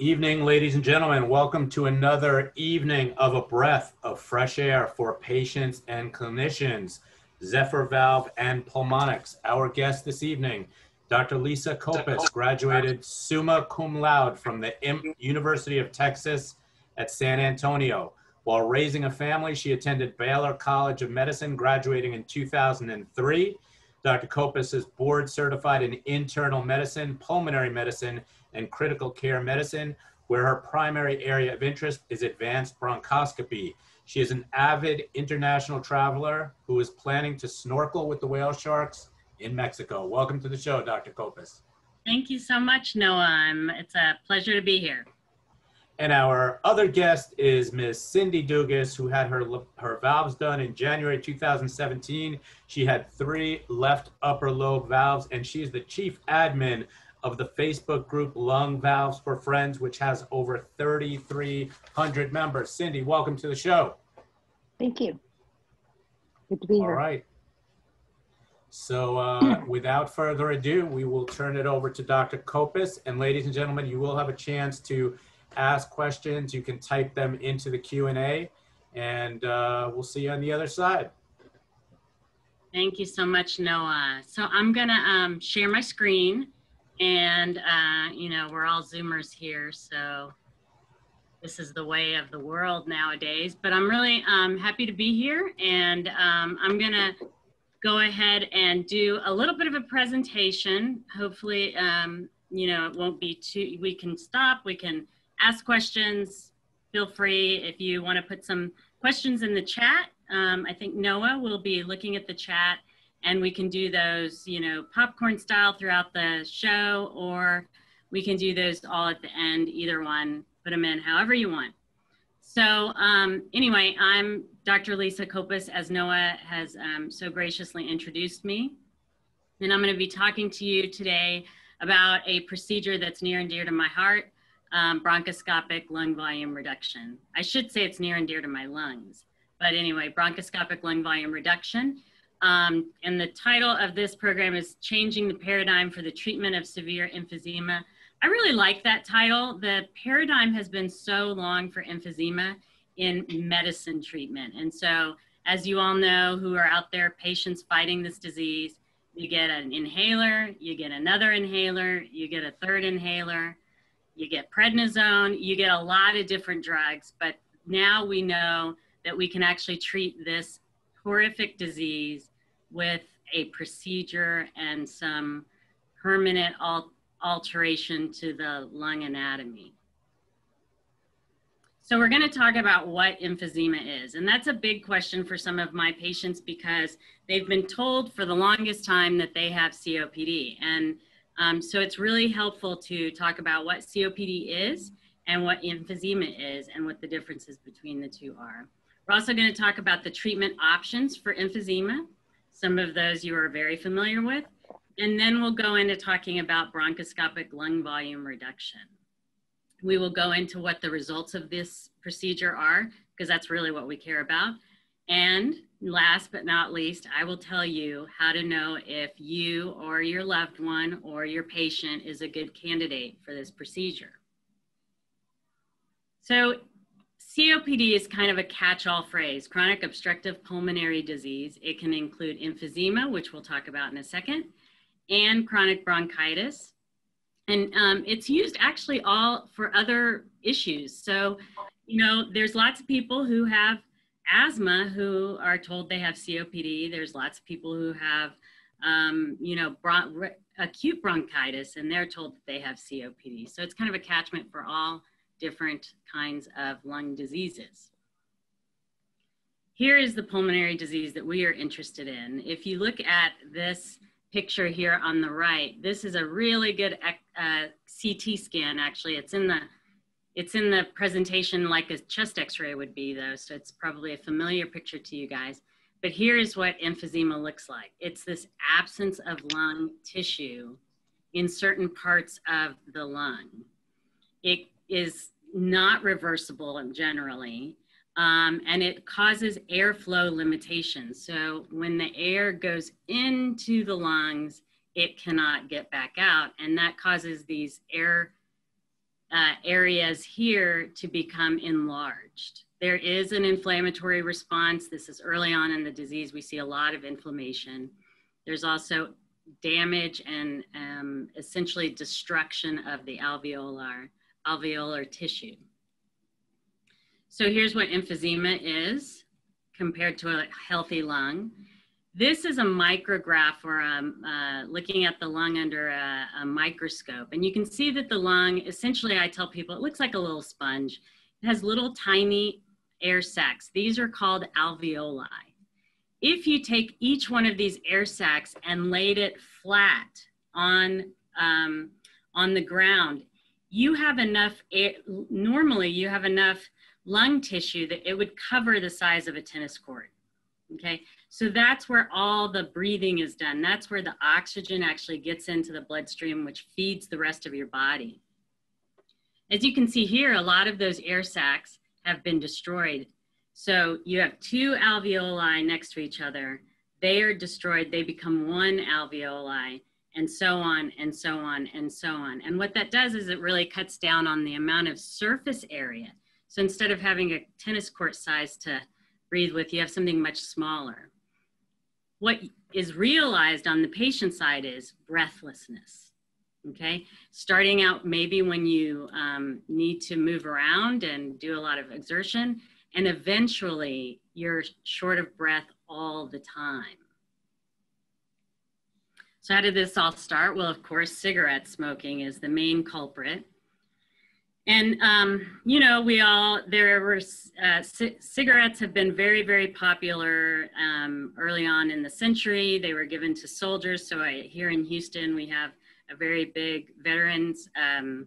evening, ladies and gentlemen. Welcome to another evening of a breath of fresh air for patients and clinicians. Zephyr Valve and Pulmonx. Our guest this evening, Dr. Lisa Kopas, graduated summa cum laude from the University of Texas at San Antonio. While raising a family, she attended Baylor College of Medicine, graduating in 2003. Dr. Kopas is board certified in internal medicine, pulmonary medicine, and critical care medicine, where her primary area of interest is advanced bronchoscopy. She is an avid international traveler who is planning to snorkel with the whale sharks in Mexico. Welcome to the show, Dr. Kopas. Thank you so much, Noah. it's a pleasure to be here. And our other guest is Ms. Cindi Dugas, who had her, her valves done in January 2017. She had three left upper lobe valves, and she's the chief admin of the Facebook group Lung Valves for Friends, which has over 3,300 members. Cindi, welcome to the show. Thank you. Good to be here. All right. So uh, without further ado, we will turn it over to Dr. Kopas. And ladies and gentlemen, you will have a chance to ask questions. You can type them into the Q&A and uh, we'll see you on the other side. Thank you so much, Noah. So I'm gonna um, share my screen and, uh, you know, we're all Zoomers here, so this is the way of the world nowadays. But I'm really um, happy to be here, and um, I'm going to go ahead and do a little bit of a presentation. Hopefully, um, you know, it won't be too, we can stop, we can ask questions. Feel free if you want to put some questions in the chat. Um, I think Noah will be looking at the chat and we can do those, you know, popcorn style throughout the show, or we can do those all at the end, either one, put them in however you want. So um, anyway, I'm Dr. Lisa Kopas, as Noah has um, so graciously introduced me. And I'm gonna be talking to you today about a procedure that's near and dear to my heart, um, bronchoscopic lung volume reduction. I should say it's near and dear to my lungs. But anyway, bronchoscopic lung volume reduction um, and the title of this program is Changing the Paradigm for the Treatment of Severe Emphysema. I really like that title. The paradigm has been so long for emphysema in medicine treatment. And so, as you all know who are out there, patients fighting this disease, you get an inhaler, you get another inhaler, you get a third inhaler, you get prednisone, you get a lot of different drugs. But now we know that we can actually treat this horrific disease with a procedure and some permanent al alteration to the lung anatomy. So we're going to talk about what emphysema is. And that's a big question for some of my patients because they've been told for the longest time that they have COPD. And um, so it's really helpful to talk about what COPD is and what emphysema is and what the differences between the two are. We're also going to talk about the treatment options for emphysema some of those you are very familiar with. And then we'll go into talking about bronchoscopic lung volume reduction. We will go into what the results of this procedure are, because that's really what we care about. And last but not least, I will tell you how to know if you or your loved one or your patient is a good candidate for this procedure. So COPD is kind of a catch-all phrase, chronic obstructive pulmonary disease. It can include emphysema, which we'll talk about in a second, and chronic bronchitis. And um, it's used actually all for other issues. So, you know, there's lots of people who have asthma who are told they have COPD. There's lots of people who have, um, you know, bron acute bronchitis and they're told that they have COPD. So it's kind of a catchment for all different kinds of lung diseases. Here is the pulmonary disease that we are interested in. If you look at this picture here on the right, this is a really good uh, CT scan, actually. It's in the it's in the presentation like a chest x-ray would be though, so it's probably a familiar picture to you guys. But here is what emphysema looks like. It's this absence of lung tissue in certain parts of the lung. It is not reversible generally, um, and it causes airflow limitations. So when the air goes into the lungs, it cannot get back out, and that causes these air uh, areas here to become enlarged. There is an inflammatory response. This is early on in the disease. We see a lot of inflammation. There's also damage and um, essentially destruction of the alveolar, alveolar tissue. So here's what emphysema is compared to a healthy lung. This is a micrograph or um, uh, looking at the lung under a, a, microscope. And you can see that the lung, essentially I tell people, it looks like a little sponge. It has little tiny air sacs. These are called alveoli. If you take each one of these air sacs and laid it flat on, um, on the ground, you have enough, air, normally you have enough lung tissue that it would cover the size of a tennis court. Okay, so that's where all the breathing is done. That's where the oxygen actually gets into the bloodstream, which feeds the rest of your body. As you can see here, a lot of those air sacs have been destroyed. So you have two alveoli next to each other. They are destroyed, they become one alveoli, and so on and so on and so on. And what that does is it really cuts down on the amount of surface area. So instead of having a tennis court size to breathe with, you have something much smaller. What is realized on the patient side is breathlessness. Okay, starting out maybe when you um, need to move around and do a lot of exertion, and eventually you're short of breath all the time. So, how did this all start? Well, of course, cigarette smoking is the main culprit. And, um, you know, we all, there were, uh, cigarettes have been very, very popular um, early on in the century. They were given to soldiers. So I, here in Houston, we have a very big veterans, um,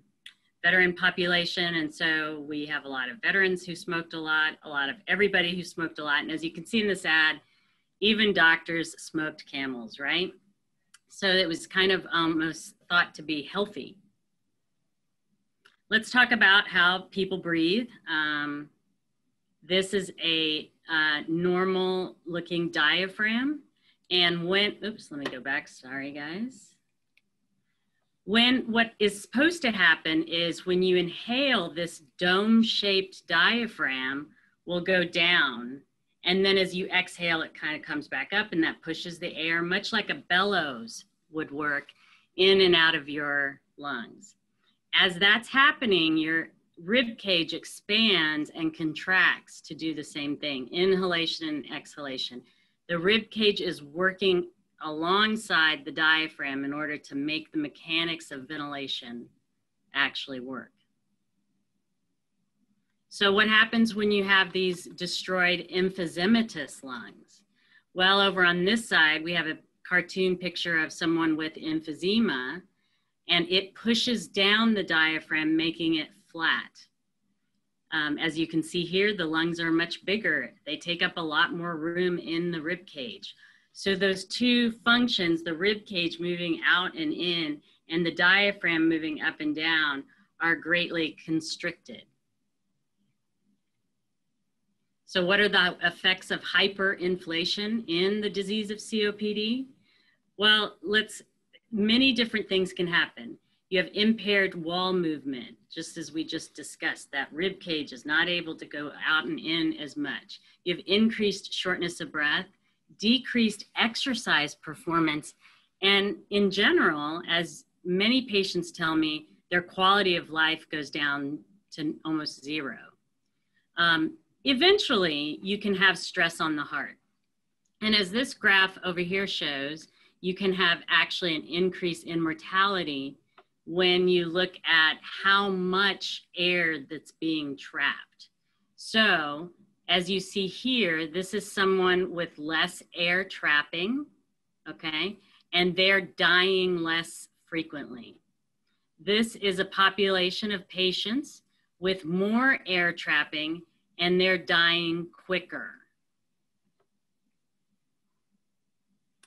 veteran population. And so we have a lot of veterans who smoked a lot, a lot of everybody who smoked a lot. And as you can see in this ad, even doctors smoked camels, right? So it was kind of almost thought to be healthy Let's talk about how people breathe. Um, this is a uh, normal looking diaphragm. And when, oops, let me go back. Sorry, guys. When what is supposed to happen is when you inhale, this dome shaped diaphragm will go down. And then as you exhale, it kind of comes back up and that pushes the air, much like a bellows would work, in and out of your lungs as that's happening, your rib cage expands and contracts to do the same thing inhalation and exhalation. The rib cage is working alongside the diaphragm in order to make the mechanics of ventilation actually work. So, what happens when you have these destroyed emphysematous lungs? Well, over on this side, we have a cartoon picture of someone with emphysema and it pushes down the diaphragm, making it flat. Um, as you can see here, the lungs are much bigger. They take up a lot more room in the rib cage. So those two functions, the rib cage moving out and in, and the diaphragm moving up and down, are greatly constricted. So what are the effects of hyperinflation in the disease of COPD? Well, let's many different things can happen. You have impaired wall movement, just as we just discussed, that rib cage is not able to go out and in as much. You have increased shortness of breath, decreased exercise performance, and in general, as many patients tell me, their quality of life goes down to almost zero. Um, eventually, you can have stress on the heart. And as this graph over here shows, you can have actually an increase in mortality when you look at how much air that's being trapped. So, as you see here, this is someone with less air trapping, okay, and they're dying less frequently. This is a population of patients with more air trapping and they're dying quicker.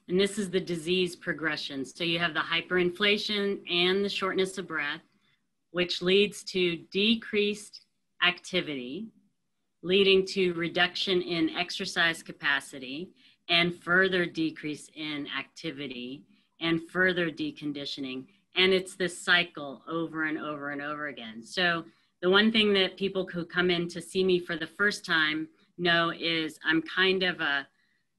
And this is the disease progression. So you have the hyperinflation and the shortness of breath, which leads to decreased activity, leading to reduction in exercise capacity and further decrease in activity and further deconditioning. And it's this cycle over and over and over again. So the one thing that people who come in to see me for the first time know is I'm kind of a,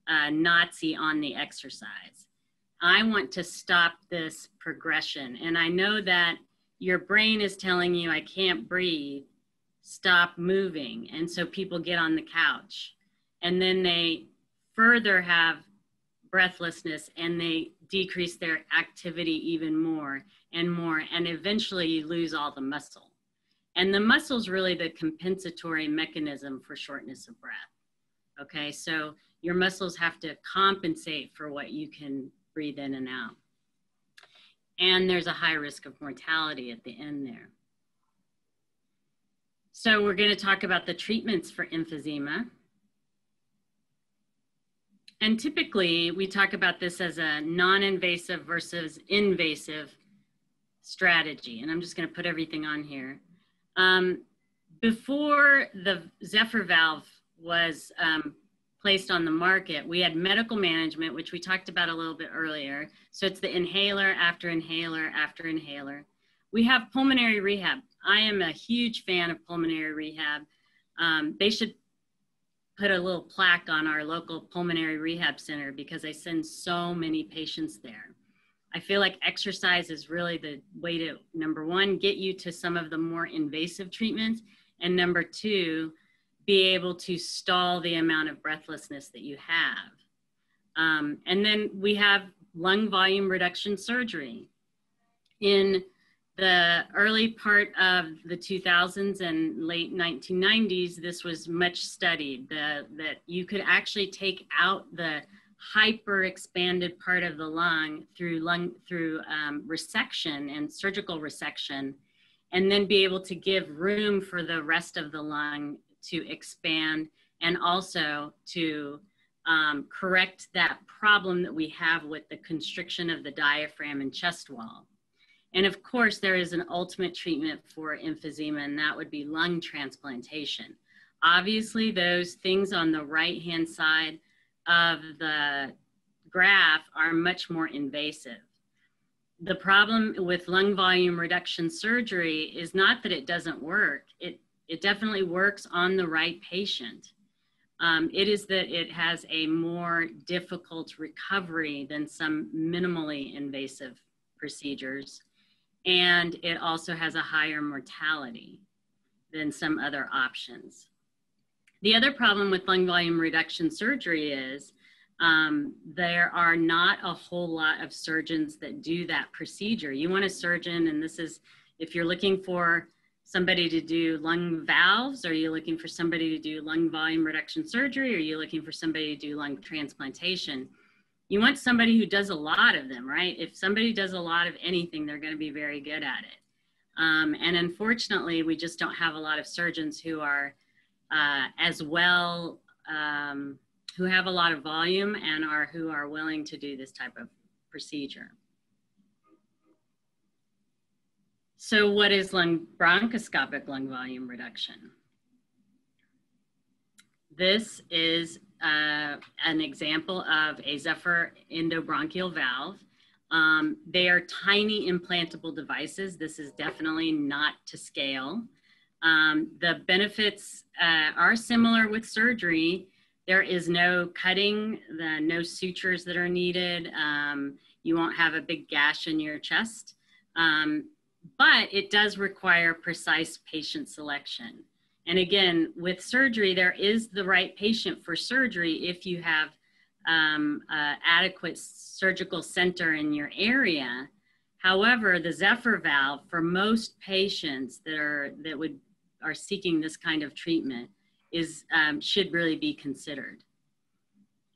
a Nazi on the exercise. I want to stop this progression. And I know that your brain is telling you, I can't breathe, stop moving. And so people get on the couch and then they further have breathlessness and they decrease their activity even more and more. And eventually you lose all the muscle. And the muscle is really the compensatory mechanism for shortness of breath. Okay, so your muscles have to compensate for what you can breathe in and out. And there's a high risk of mortality at the end there. So we're going to talk about the treatments for emphysema. And typically we talk about this as a non-invasive versus invasive strategy. And I'm just going to put everything on here. Um, before the Zephyr valve was um, placed on the market, we had medical management, which we talked about a little bit earlier. So it's the inhaler after inhaler after inhaler. We have pulmonary rehab. I am a huge fan of pulmonary rehab. Um, they should put a little plaque on our local pulmonary rehab center because I send so many patients there. I feel like exercise is really the way to, number one, get you to some of the more invasive treatments, and number two, be able to stall the amount of breathlessness that you have. Um, and then we have lung volume reduction surgery. In the early part of the 2000s and late 1990s, this was much studied, the, that you could actually take out the hyper expanded part of the lung through lung through um, resection and surgical resection and then be able to give room for the rest of the lung to expand and also to um, correct that problem that we have with the constriction of the diaphragm and chest wall. And of course, there is an ultimate treatment for emphysema, and that would be lung transplantation. Obviously, those things on the right hand side of the graph are much more invasive. The problem with lung volume reduction surgery is not that it doesn't work. It, it definitely works on the right patient. Um, it is that it has a more difficult recovery than some minimally invasive procedures. And it also has a higher mortality than some other options. The other problem with lung volume reduction surgery is um, there are not a whole lot of surgeons that do that procedure. You want a surgeon, and this is if you're looking for somebody to do lung valves, are you looking for somebody to do lung volume reduction surgery? Or are you looking for somebody to do lung transplantation? You want somebody who does a lot of them, right? If somebody does a lot of anything, they're going to be very good at it. Um, and unfortunately, we just don't have a lot of surgeons who are uh, as well um, who have a lot of volume and are who are willing to do this type of procedure. So what is lung bronchoscopic lung volume reduction? This is uh, an example of a Zephyr endobronchial valve. Um, they are tiny implantable devices. This is definitely not to scale. Um, the benefits uh, are similar with surgery. There is no cutting, the, no sutures that are needed. Um, you won't have a big gash in your chest. Um, but it does require precise patient selection. And again, with surgery, there is the right patient for surgery if you have um, uh, adequate surgical center in your area. However, the Zephyr valve for most patients that are that would are seeking this kind of treatment is um, should really be considered.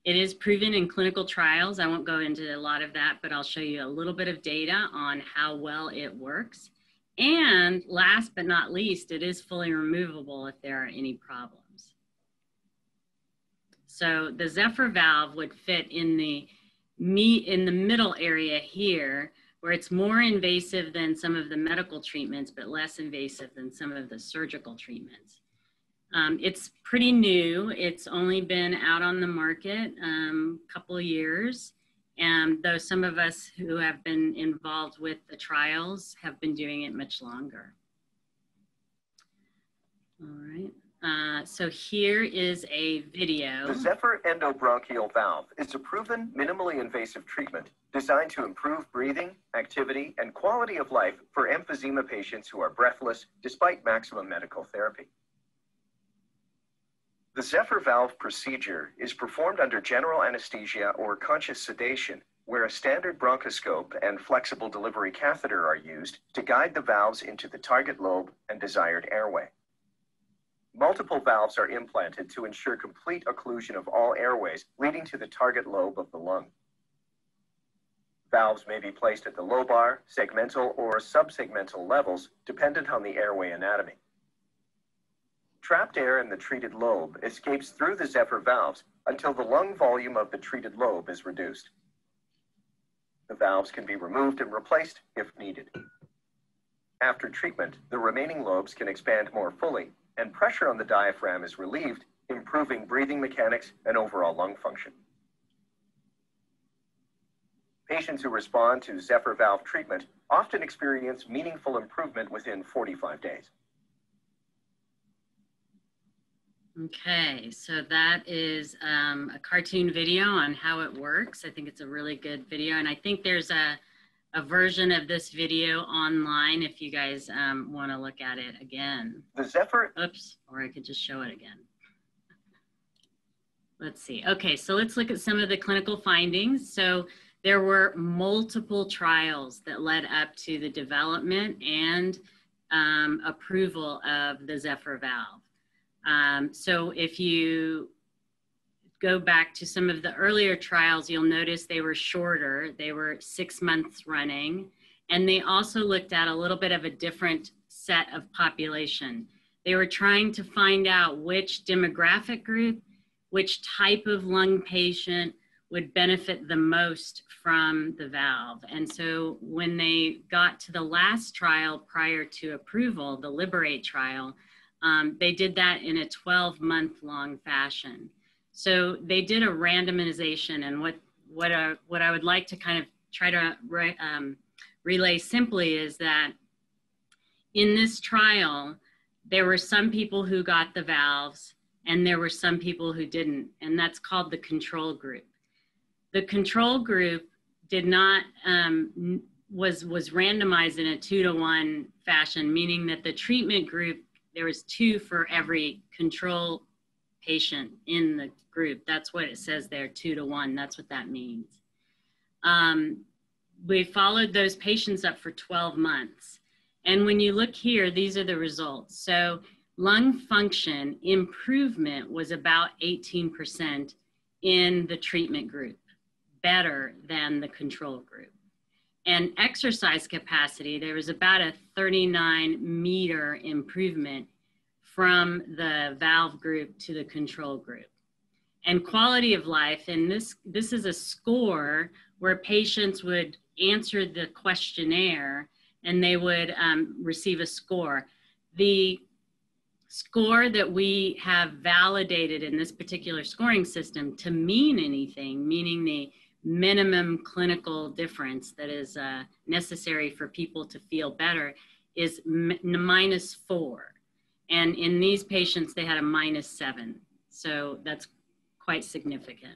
It is proven in clinical trials. I won't go into a lot of that, but I'll show you a little bit of data on how well it works. And last but not least, it is fully removable if there are any problems. So the Zephyr valve would fit in the meat in the middle area here where it's more invasive than some of the medical treatments, but less invasive than some of the surgical treatments. Um, it's pretty new. It's only been out on the market a um, couple years. And though some of us who have been involved with the trials have been doing it much longer. All right. Uh, so here is a video. The Zephyr endobronchial valve is a proven minimally invasive treatment designed to improve breathing, activity, and quality of life for emphysema patients who are breathless despite maximum medical therapy. The Zephyr valve procedure is performed under general anesthesia or conscious sedation, where a standard bronchoscope and flexible delivery catheter are used to guide the valves into the target lobe and desired airway. Multiple valves are implanted to ensure complete occlusion of all airways leading to the target lobe of the lung. Valves may be placed at the lobar, segmental, or subsegmental levels dependent on the airway anatomy. Trapped air in the treated lobe escapes through the Zephyr valves until the lung volume of the treated lobe is reduced. The valves can be removed and replaced if needed. After treatment, the remaining lobes can expand more fully and pressure on the diaphragm is relieved, improving breathing mechanics and overall lung function. Patients who respond to Zephyr valve treatment often experience meaningful improvement within 45 days. Okay, so that is um, a cartoon video on how it works. I think it's a really good video, and I think there's a a version of this video online if you guys um, want to look at it again. The Zephyr. Oops, or I could just show it again. Let's see. Okay, so let's look at some of the clinical findings. So there were multiple trials that led up to the development and um, approval of the Zephyr valve. Um, so if you go back to some of the earlier trials, you'll notice they were shorter. They were six months running. And they also looked at a little bit of a different set of population. They were trying to find out which demographic group, which type of lung patient would benefit the most from the valve. And so when they got to the last trial prior to approval, the Liberate trial, um, they did that in a 12 month long fashion. So they did a randomization, and what what I, what I would like to kind of try to re, um, relay simply is that in this trial, there were some people who got the valves, and there were some people who didn't, and that's called the control group. The control group did not um, was was randomized in a two to one fashion, meaning that the treatment group there was two for every control patient in the group. That's what it says there, two to one. That's what that means. Um, we followed those patients up for 12 months. And when you look here, these are the results. So lung function improvement was about 18% in the treatment group, better than the control group. And exercise capacity, there was about a 39 meter improvement from the valve group to the control group. And quality of life, and this, this is a score where patients would answer the questionnaire and they would um, receive a score. The score that we have validated in this particular scoring system to mean anything, meaning the minimum clinical difference that is uh, necessary for people to feel better, is minus four. And in these patients, they had a minus seven. So that's quite significant.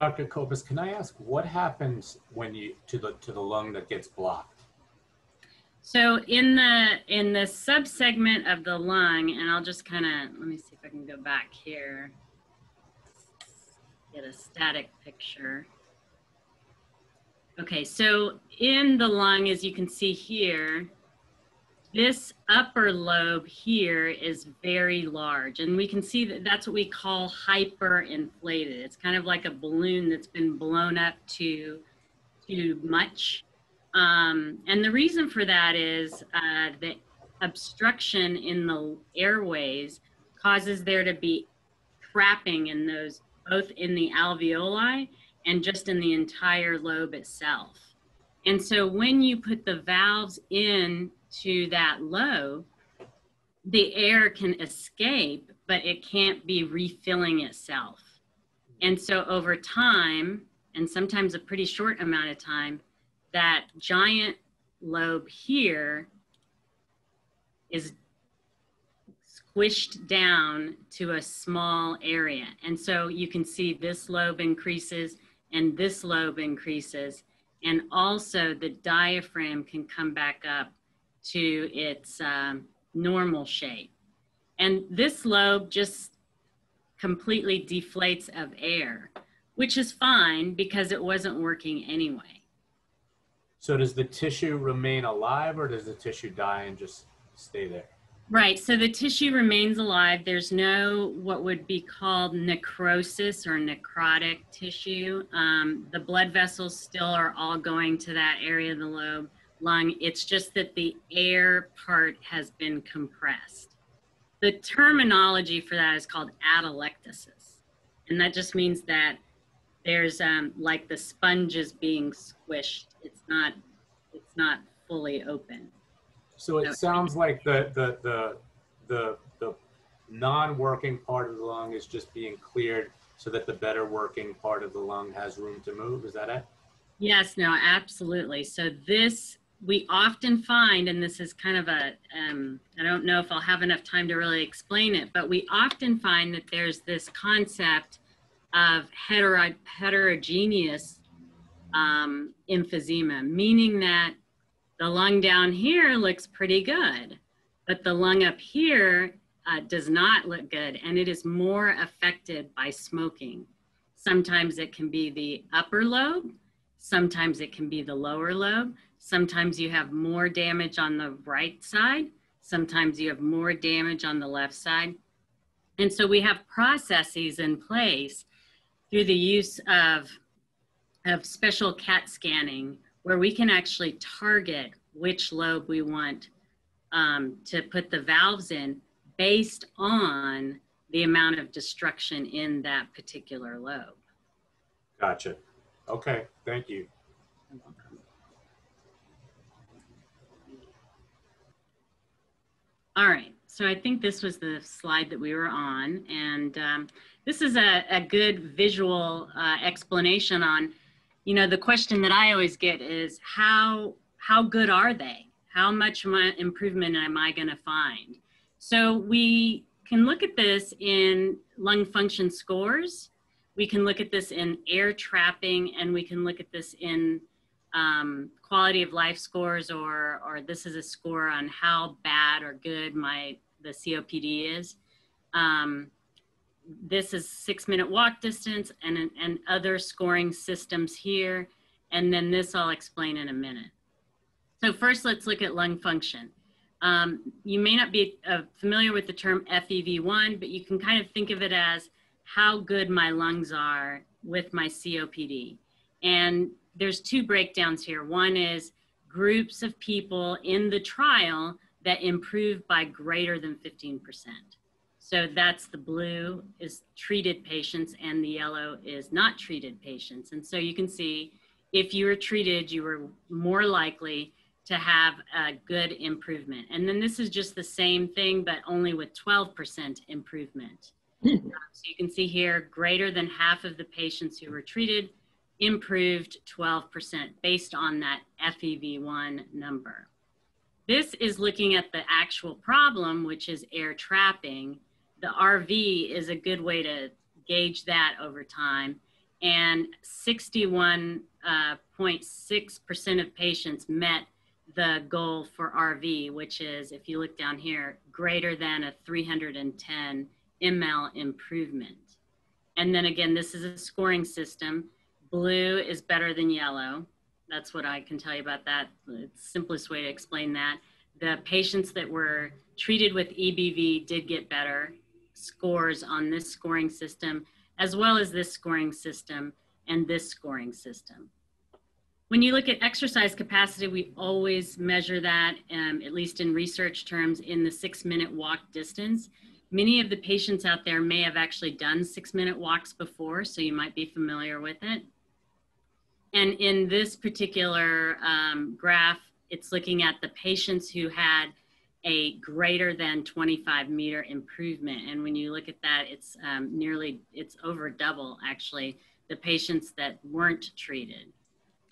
Dr. Kopas, can I ask what happens when you to the to the lung that gets blocked? So in the in the subsegment of the lung, and I'll just kind of let me see if I can go back here, get a static picture. Okay, so in the lung, as you can see here, this upper lobe here is very large, and we can see that that's what we call hyperinflated. It's kind of like a balloon that's been blown up to too much. Um, and the reason for that is uh, the obstruction in the airways causes there to be trapping in those, both in the alveoli and just in the entire lobe itself. And so when you put the valves in to that lobe, the air can escape, but it can't be refilling itself. And so over time, and sometimes a pretty short amount of time, that giant lobe here is squished down to a small area. And so you can see this lobe increases and this lobe increases. And also the diaphragm can come back up to its um, normal shape. And this lobe just completely deflates of air, which is fine because it wasn't working anyway. So does the tissue remain alive or does the tissue die and just stay there? Right. So the tissue remains alive. There's no what would be called necrosis or necrotic tissue. Um, the blood vessels still are all going to that area of the lobe lung. It's just that the air part has been compressed. The terminology for that is called atelectasis. And that just means that there's um, like the sponge is being squished. It's not, it's not fully open. So it No. sounds like the, the, the, the, the non-working part of the lung is just being cleared so that the better working part of the lung has room to move. Is that it? Yes, no, absolutely. So this we often find, and this is kind of a, um, I don't know if I'll have enough time to really explain it, but we often find that there's this concept of hetero, heterogeneous um, emphysema, meaning that the lung down here looks pretty good, but the lung up here uh, does not look good, and it is more affected by smoking. Sometimes it can be the upper lobe, sometimes it can be the lower lobe. Sometimes you have more damage on the right side. Sometimes you have more damage on the left side. And so we have processes in place through the use of, of special CAT scanning where we can actually target which lobe we want um, to put the valves in based on the amount of destruction in that particular lobe. Gotcha. Okay, thank you. All right, so I think this was the slide that we were on, and um, this is a, a good visual uh, explanation on, you know, the question that I always get is how how good are they? How much improvement am I going to find? So we can look at this in lung function scores. We can look at this in air trapping, and we can look at this in um, quality of life scores or or this is a score on how bad or good my the COPD is. Um, this is six minute walk distance and and other scoring systems here, and then this I'll explain in a minute. So first, let's look at lung function. Um, you may not be uh, familiar with the term FEV1, but you can kind of think of it as how good my lungs are with my COPD. And there's two breakdowns here. One is groups of people in the trial that improve by greater than 15%. So that's the blue is treated patients and the yellow is not treated patients. And so you can see if you were treated, you were more likely to have a good improvement. And then this is just the same thing, but only with 12% improvement. Um, so you can see here, greater than half of the patients who were treated improved 12% based on that FEV1 number. This is looking at the actual problem, which is air trapping. The RV is a good way to gauge that over time. And 61.6% uh, of patients met the goal for RV, which is, if you look down here, greater than a 310 ml improvement. And then again, this is a scoring system. Blue is better than yellow. That's what I can tell you about that. The simplest way to explain that. The patients that were treated with EBV did get better scores on this scoring system, as well as this scoring system and this scoring system. When you look at exercise capacity, we always measure that, um, at least in research terms, in the six minute walk distance. Many of the patients out there may have actually done six minute walks before, so you might be familiar with it. And in this particular um, graph, it's looking at the patients who had a greater than 25 meter improvement. And when you look at that, it's um, nearly, it's over double actually the patients that weren't treated.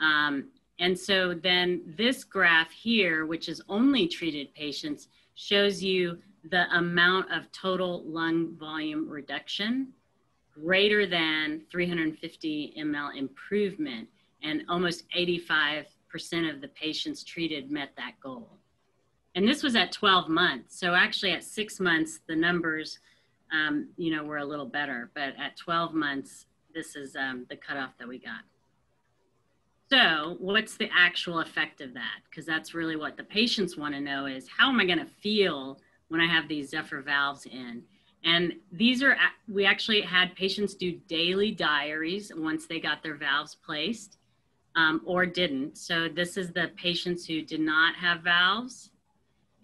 Um, and so then this graph here, which is only treated patients, shows you the amount of total lung volume reduction greater than 350 ml improvement and almost 85% of the patients treated met that goal. And this was at 12 months. So actually at six months, the numbers, um, you know, were a little better, but at 12 months, this is um, the cutoff that we got. So what's the actual effect of that? Because that's really what the patients want to know is how am I going to feel when I have these Zephyr valves in? And these are, we actually had patients do daily diaries once they got their valves placed um, or didn't. So this is the patients who did not have valves.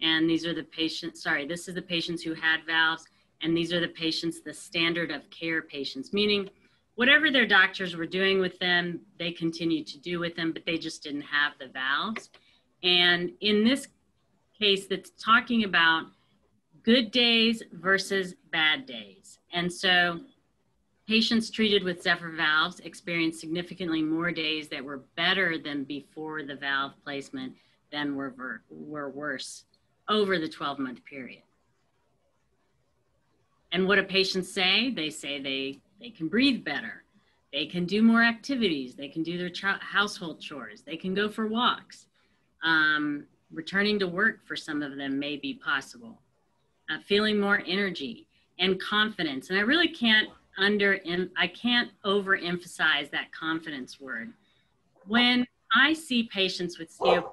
And these are the patients, sorry, this is the patients who had valves. And these are the patients, the standard of care patients, meaning whatever their doctors were doing with them, they continued to do with them, but they just didn't have the valves. And in this case, that's talking about good days versus bad days. And so patients treated with Zephyr valves experienced significantly more days that were better than before the valve placement than were, were worse over the 12 month period. And what do patients say? They say they they can breathe better. They can do more activities. They can do their ch- household chores. They can go for walks. Um, returning to work for some of them may be possible. Uh, feeling more energy and confidence. And I really can't under, and I can't overemphasize that confidence word. When I see patients with COPD,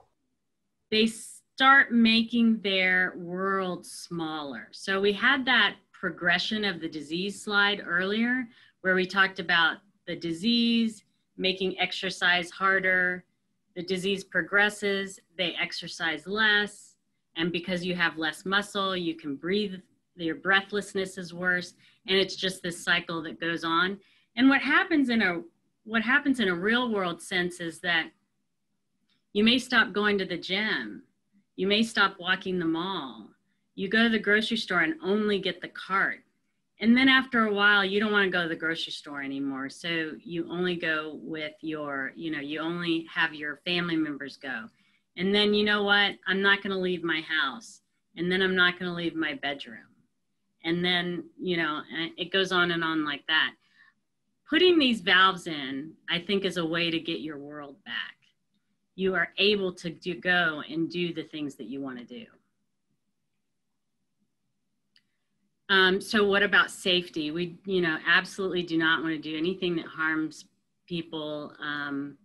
they start making their world smaller. So we had that progression of the disease slide earlier, where we talked about the disease, making exercise harder. The disease progresses, they exercise less. And because you have less muscle, you can breathe, your breathlessness is worse. And it's just this cycle that goes on. And what happens in a what happens in a real world sense is that you may stop going to the gym. You may stop walking the mall you go to the grocery store and only get the cart. And then after a while, you don't want to go to the grocery store anymore. So you only go with your, you know, you only have your family members go. And then you know what? I'm not going to leave my house. And then I'm not going to leave my bedroom. And then, you know, uh, it goes on and on like that. Putting these valves in, I think, is a way to get your world back. You are able to do, go and do the things that you want to do. Um, so what about safety? We, you know, absolutely do not want to do anything that harms people um,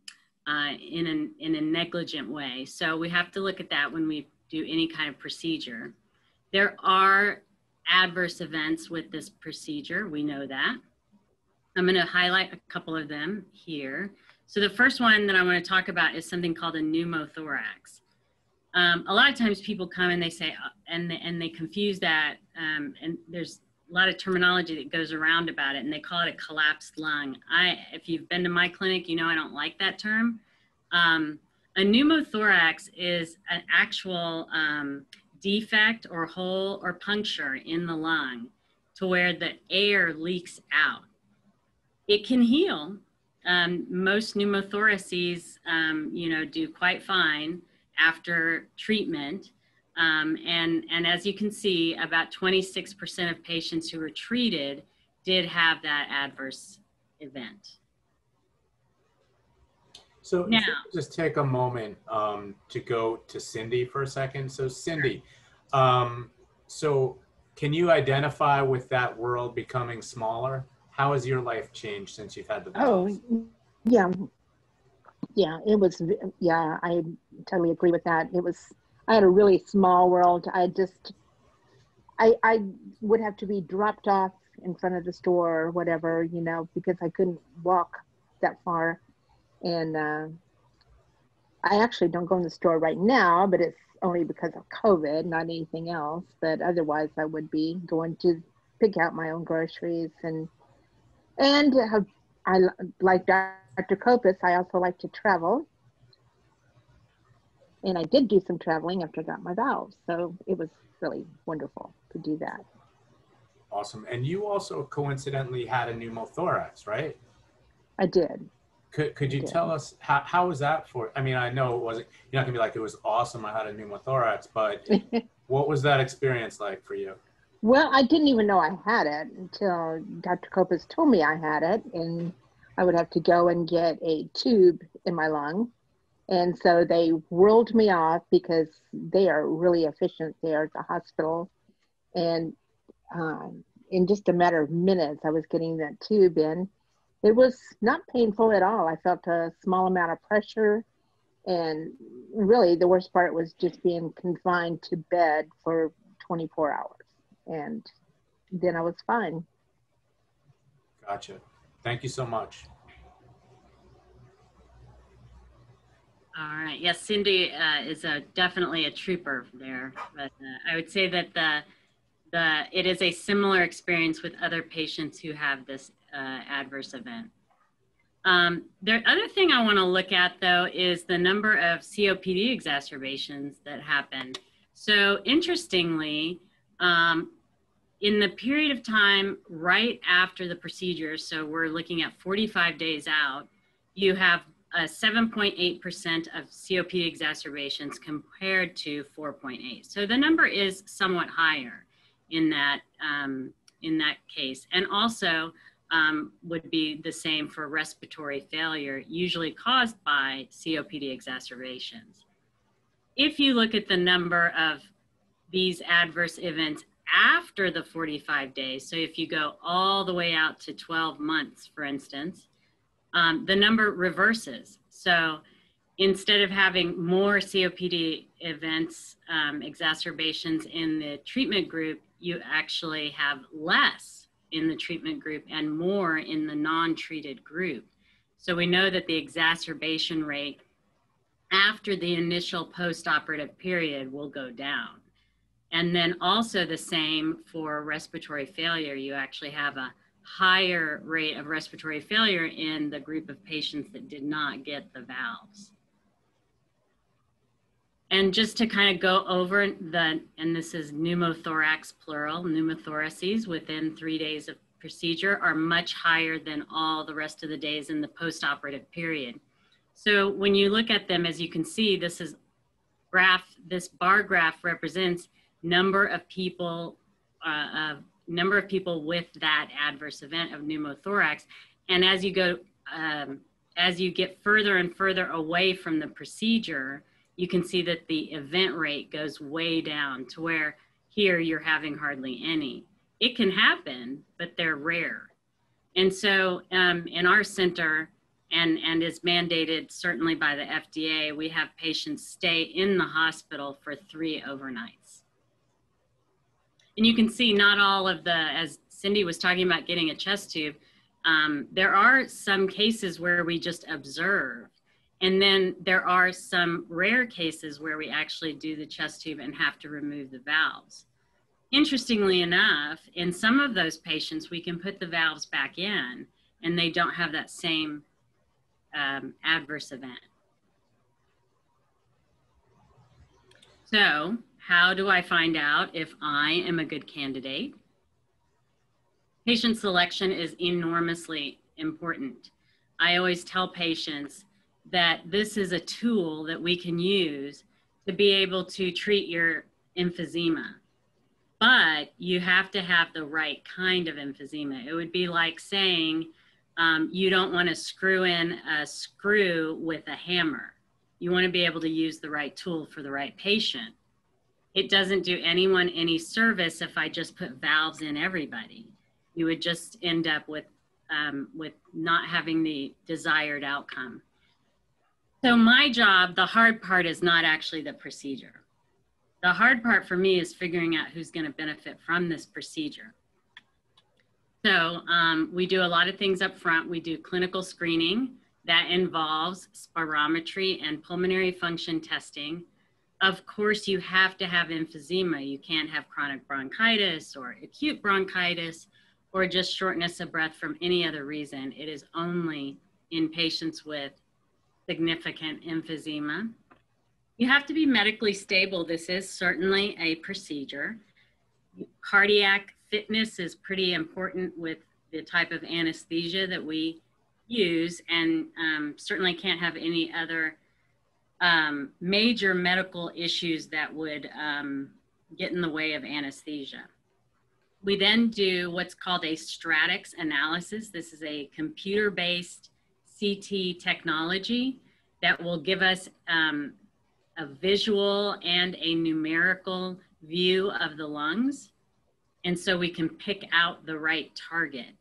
uh, in, an, in a negligent way. So we have to look at that when we do any kind of procedure. There are adverse events with this procedure. We know that. I'm going to highlight a couple of them here. So the first one that I want to talk about is something called a pneumothorax. Um, a lot of times people come and they say uh, and they, and they confuse that um, and there's a lot of terminology that goes around about it and they call it a collapsed lung. I if you've been to my clinic you know i don't like that term. Um, a pneumothorax is an actual um, defect or hole or puncture in the lung to where the air leaks out. It can heal um, most pneumothoraces um, you know do quite fine after treatment. Um, and, and as you can see, about 26% of patients who were treated did have that adverse event. So now, just take a moment um, to go to Cindi for a second. So Cindi, um, so can you identify with that world becoming smaller? How has your life changed since you've had the? Oh, yeah yeah, it was, yeah, I totally agree with that. It was, I had a really small world. I just, I, I would have to be dropped off in front of the store or whatever, you know, because I couldn't walk that far. And uh, I actually don't go in the store right now, but it's only because of COVID, not anything else. But otherwise, I would be going to pick out my own groceries and and have, I like Dr. Kopas, I also like to travel. And I did do some traveling after I got my valves. So it was really wonderful to do that. Awesome. And you also coincidentally had a pneumothorax, right? I did. Could, could you tell us how, how was that for? I mean, I know it wasn't, you're not gonna be like, it was awesome. I had a pneumothorax, but what was that experience like for you? Well, I didn't even know I had it until Dr. Kopas told me I had it, and I would have to go and get a tube in my lung. And so they whirled me off because they are really efficient there at the hospital. And um, in just a matter of minutes, I was getting that tube in. It was not painful at all. I felt a small amount of pressure. And really, the worst part was just being confined to bed for 24 hours and then I was fine. Gotcha. Thank you so much. All right. Yes, Cindi uh, is a definitely a trooper there, but uh, I would say that the the it is a similar experience with other patients who have this uh, adverse event. Um, the other thing I want to look at though is the number of COPD exacerbations that happen. So interestingly, um, in the period of time right after the procedure, so we're looking at 45 days out, you have a 7.8% of COPD exacerbations compared to 4.8. So the number is somewhat higher in that um, in that case, and also um, would be the same for respiratory failure, usually caused by COPD exacerbations. If you look at the number of these adverse events after the 45 days, so if you go all the way out to 12 months, for instance, um, the number reverses. So instead of having more COPD events, um, exacerbations in the treatment group, you actually have less in the treatment group and more in the non treated group. So we know that the exacerbation rate after the initial post operative period will go down. And then also the same for respiratory failure. You actually have a higher rate of respiratory failure in the group of patients that did not get the valves. And just to kind of go over the, and this is pneumothorax plural, pneumothoraces within three days of procedure are much higher than all the rest of the days in the postoperative period. So when you look at them, as you can see, this is graph, this bar graph represents number of people, uh, number of people with that adverse event of pneumothorax. And as you go, um, as you get further and further away from the procedure, you can see that the event rate goes way down to where here you're having hardly any. It can happen, but they're rare. And so um, in our center, and, and is mandated certainly by the FDA, we have patients stay in the hospital for three overnights. And you can see not all of the, as Cindi was talking about getting a chest tube, um, there are some cases where we just observe. And then there are some rare cases where we actually do the chest tube and have to remove the valves. Interestingly enough, in some of those patients, we can put the valves back in and they don't have that same um, adverse event. So, how do I find out if I am a good candidate? Patient selection is enormously important. I always tell patients that this is a tool that we can use to be able to treat your emphysema. But you have to have the right kind of emphysema. It would be like saying um, you don't want to screw in a screw with a hammer. You want to be able to use the right tool for the right patient. It doesn't do anyone any service if I just put valves in everybody. You would just end up with um, with not having the desired outcome. So my job, the hard part is not actually the procedure. The hard part for me is figuring out who's going to benefit from this procedure. So um, we do a lot of things up front. We do clinical screening that involves spirometry and pulmonary function testing. Of course, you have to have emphysema. You can't have chronic bronchitis or acute bronchitis or just shortness of breath from any other reason. It is only in patients with significant emphysema. You have to be medically stable. This is certainly a procedure. Cardiac fitness is pretty important with the type of anesthesia that we use and um, certainly can't have any other um, major medical issues that would um, get in the way of anesthesia. We then do what's called a StratX analysis. This is a computer-based CT technology that will give us um, a visual and a numerical view of the lungs. And so we can pick out the right target.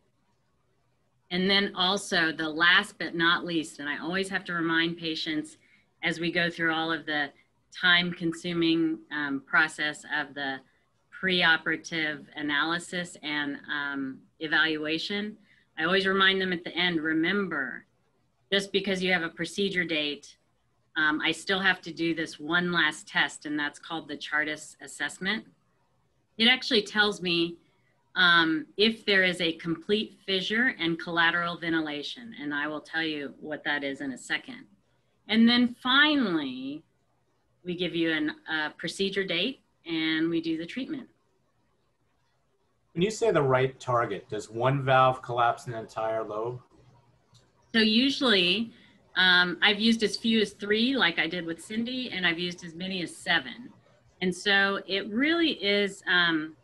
And then also the last but not least, and I always have to remind patients as we go through all of the time consuming um, process of the preoperative analysis and um, evaluation, I always remind them at the end, remember, just because you have a procedure date, um, I still have to do this one last test, and that's called the Chartis assessment. It actually tells me um, if there is a complete fissure and collateral ventilation, and I will tell you what that is in a second. And then finally, we give you a uh, procedure date and we do the treatment. When you say the right target, does one valve collapse an entire lobe? So usually, um, I've used as few as three, like I did with Cindi, and I've used as many as seven. And so it really is, um,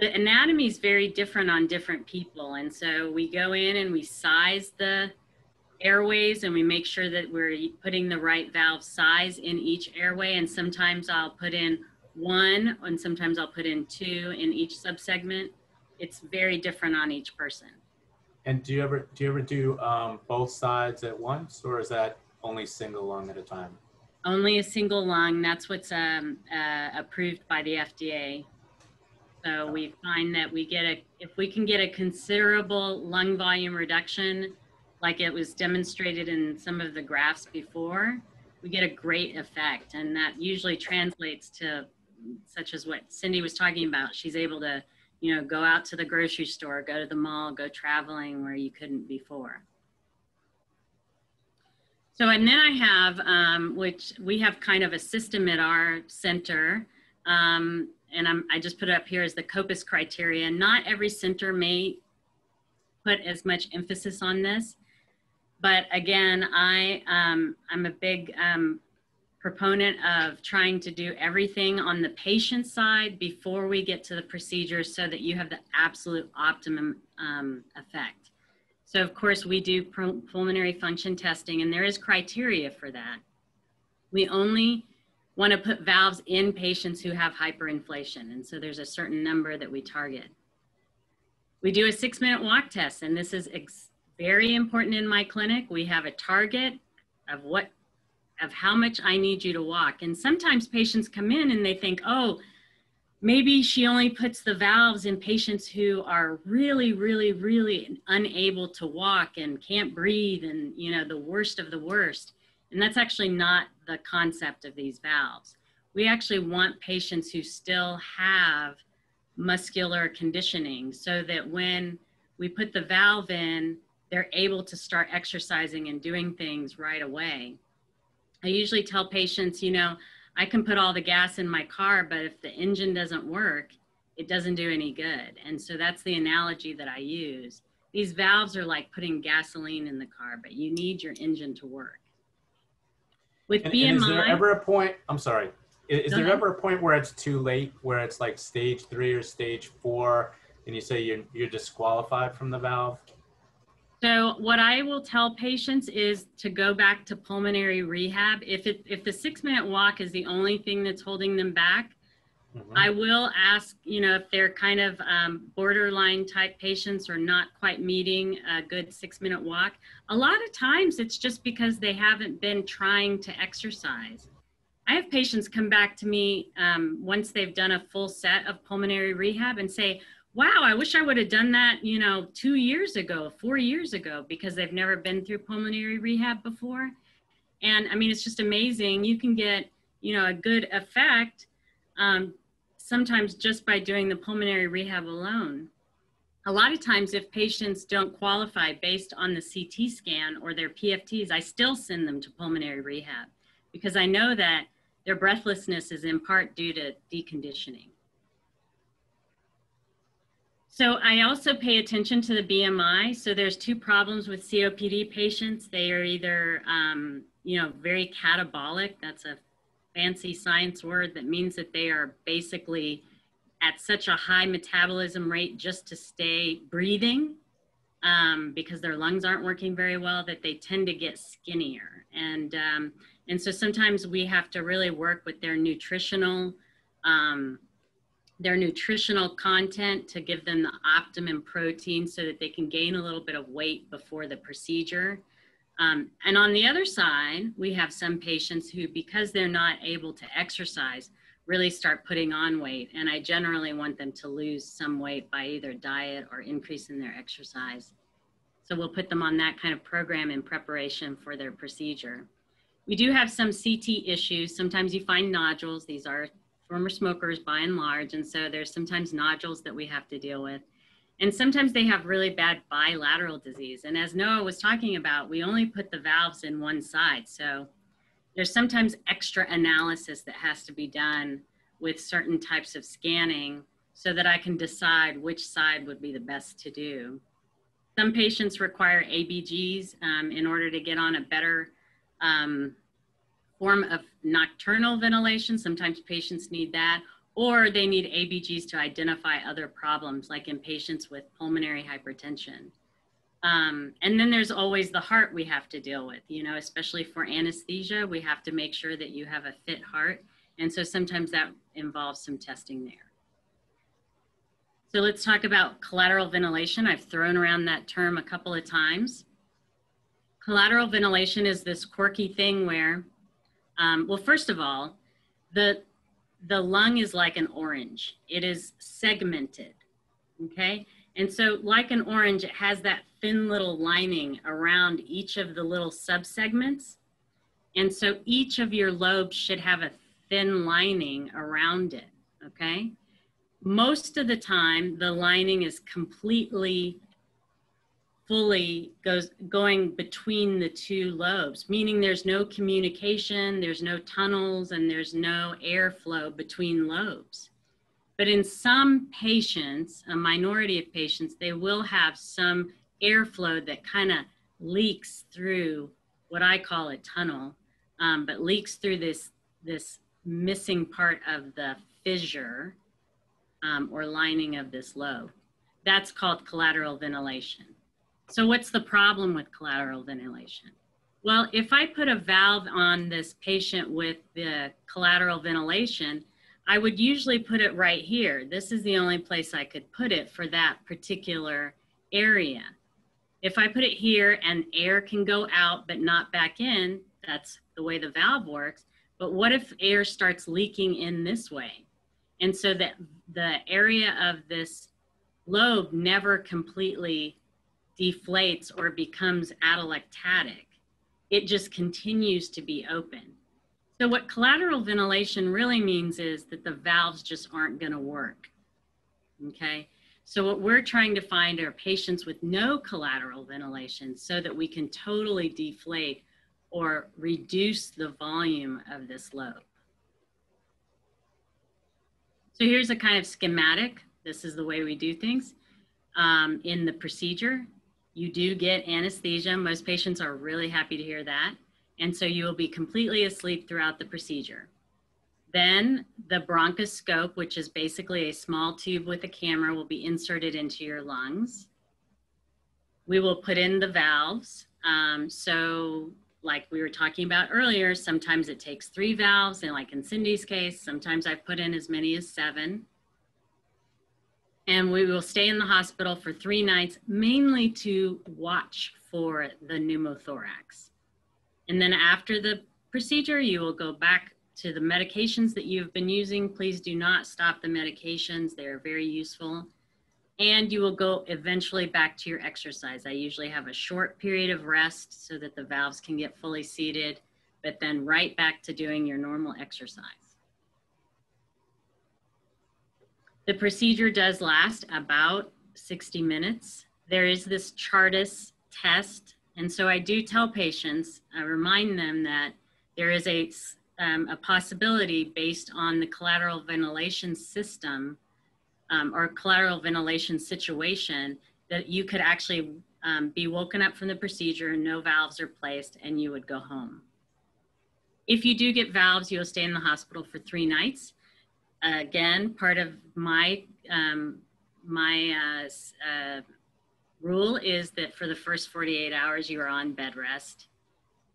the anatomy is very different on different people. And so we go in and we size the airways and we make sure that we're putting the right valve size in each airway. And sometimes I'll put in one and sometimes I'll put in two in each subsegment. It's very different on each person. And do you ever do you ever do um, both sides at once, or is that only single lung at a time? Only a single lung. That's what's um, uh, approved by the FDA. So we find that we get a if we can get a considerable lung volume reduction, like it was demonstrated in some of the graphs before, we get a great effect, and that usually translates to such as what Cindi was talking about. She's able to you know, go out to the grocery store, go to the mall, go traveling where you couldn't before. So, and then I have, um, which we have kind of a system at our center, um, and I'm, I just put it up here as the Kopas criteria. Not every center may put as much emphasis on this, but again, I, um, I'm a big um, proponent of trying to do everything on the patient side before we get to the procedure so that you have the absolute optimum um, effect. So of course we do pulmonary function testing and there is criteria for that. We only want to put valves in patients who have hyperinflation. And so there's a certain number that we target. We do a six minute walk test and this is very important in my clinic. We have a target of what of how much I need you to walk. And sometimes patients come in and they think, oh, maybe she only puts the valves in patients who are really, really, really unable to walk and can't breathe and, you know, the worst of the worst. And that's actually not the concept of these valves. We actually want patients who still have muscular conditioning so that when we put the valve in, they're able to start exercising and doing things right away. I usually tell patients, you know, I can put all the gas in my car, but if the engine doesn't work, it doesn't do any good. And so that's the analogy that I use. These valves are like putting gasoline in the car, but you need your engine to work. With and, BMI, and is there ever a point? I'm sorry. Is, there ahead. ever a point where it's too late, where it's like stage three or stage four, and you say you're you're disqualified from the valve? So what I will tell patients is to go back to pulmonary rehab. If it if the six minute walk is the only thing that's holding them back, mm-hmm. I will ask, you know, if they're kind of um, borderline type patients or not quite meeting a good six minute walk. A lot of times it's just because they haven't been trying to exercise. I have patients come back to me um, once they've done a full set of pulmonary rehab and say, wow, I wish I would have done that, you know, two years ago, four years ago, because they've never been through pulmonary rehab before. And I mean, it's just amazing. You can get, you know, a good effect um, sometimes just by doing the pulmonary rehab alone. A lot of times, if patients don't qualify based on the CT scan or their PFTs, I still send them to pulmonary rehab because I know that their breathlessness is in part due to deconditioning. So I also pay attention to the BMI. So there's two problems with COPD patients. They are either, um, you know, very catabolic. That's a fancy science word that means that they are basically at such a high metabolism rate just to stay breathing um, because their lungs aren't working very well that they tend to get skinnier. And, um, and so sometimes we have to really work with their nutritional um, their nutritional content to give them the optimum protein so that they can gain a little bit of weight before the procedure. Um, and on the other side, we have some patients who, because they're not able to exercise, really start putting on weight. And I generally want them to lose some weight by either diet or increase in their exercise. So we'll put them on that kind of program in preparation for their procedure. We do have some CT issues. Sometimes you find nodules. These are former smokers by and large. And so there's sometimes nodules that we have to deal with. And sometimes they have really bad bilateral disease. And as Noah was talking about, we only put the valves in one side. So there's sometimes extra analysis that has to be done with certain types of scanning so that I can decide which side would be the best to do. Some patients require ABGs um, in order to get on a better um, form of nocturnal ventilation. Sometimes patients need that, or they need ABGs to identify other problems, like in patients with pulmonary hypertension. Um, and then there's always the heart we have to deal with, you know, especially for anesthesia, we have to make sure that you have a fit heart. And so sometimes that involves some testing there. So let's talk about collateral ventilation. I've thrown around that term a couple of times. Collateral ventilation is this quirky thing where um, well, first of all, the, the lung is like an orange. It is segmented, okay? And so like an orange, it has that thin little lining around each of the little subsegments. And so each of your lobes should have a thin lining around it, okay? Most of the time, the lining is completely fully goes going between the two lobes, meaning there's no communication, there's no tunnels, and there's no airflow between lobes. But in some patients, a minority of patients, they will have some airflow that kind of leaks through what I call a tunnel, um, but leaks through this, this missing part of the fissure um, or lining of this lobe. That's called collateral ventilation. So what's the problem with collateral ventilation? Well, if I put a valve on this patient with the collateral ventilation, I would usually put it right here. This is the only place I could put it for that particular area. If I put it here and air can go out but not back in, that's the way the valve works. But what if air starts leaking in this way? And so that the area of this lobe never completely deflates or becomes atelectatic. It just continues to be open. So what collateral ventilation really means is that the valves just aren't going to work. Okay. So what we're trying to find are patients with no collateral ventilation so that we can totally deflate or reduce the volume of this lobe. So here's a kind of schematic. This is the way we do things um, in the procedure. You do get anesthesia. Most patients are really happy to hear that. And so you will be completely asleep throughout the procedure. Then the bronchoscope, which is basically a small tube with a camera, will be inserted into your lungs. We will put in the valves. Um, so like we were talking about earlier, sometimes it takes three valves, and like in Cindi's case, sometimes I've put in as many as seven and we will stay in the hospital for three nights, mainly to watch for the pneumothorax. And then after the procedure, you will go back to the medications that you've been using. Please do not stop the medications. They are very useful. And you will go eventually back to your exercise. I usually have a short period of rest so that the valves can get fully seated, but then right back to doing your normal exercise. The procedure does last about 60 minutes. There is this Chartis test. And so I do tell patients, I remind them that there is a, um, a possibility based on the collateral ventilation system um, or collateral ventilation situation that you could actually um, be woken up from the procedure, no valves are placed, and you would go home. If you do get valves, you'll stay in the hospital for three nights. Again, part of my um, my uh, uh, rule is that for the first 48 hours you are on bed rest,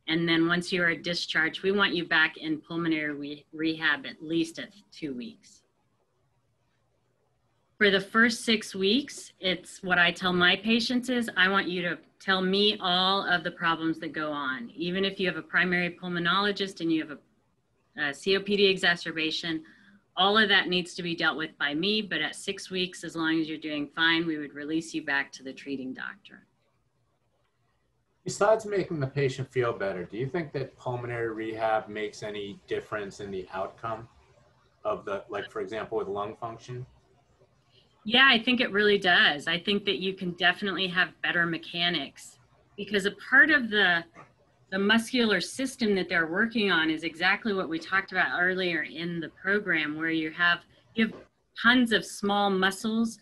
and then once you are discharged, we want you back in pulmonary re rehab at least at two weeks for the first six weeks, it's what I tell my patients is I want you to tell me all of the problems that go on. Even if you have a primary pulmonologist and you have a, a COPD exacerbation, all of that needs to be dealt with by me. But at six weeks, as long as you're doing fine, we would release you back to the treating doctor. Besides making the patient feel better, do you think that pulmonary rehab makes any difference in the outcome of the, like, for example, with lung function? Yeah, I think it really does. I think that you can definitely have better mechanics because a part of the the muscular system that they're working on is exactly what we talked about earlier in the program where you have you have tons of small muscles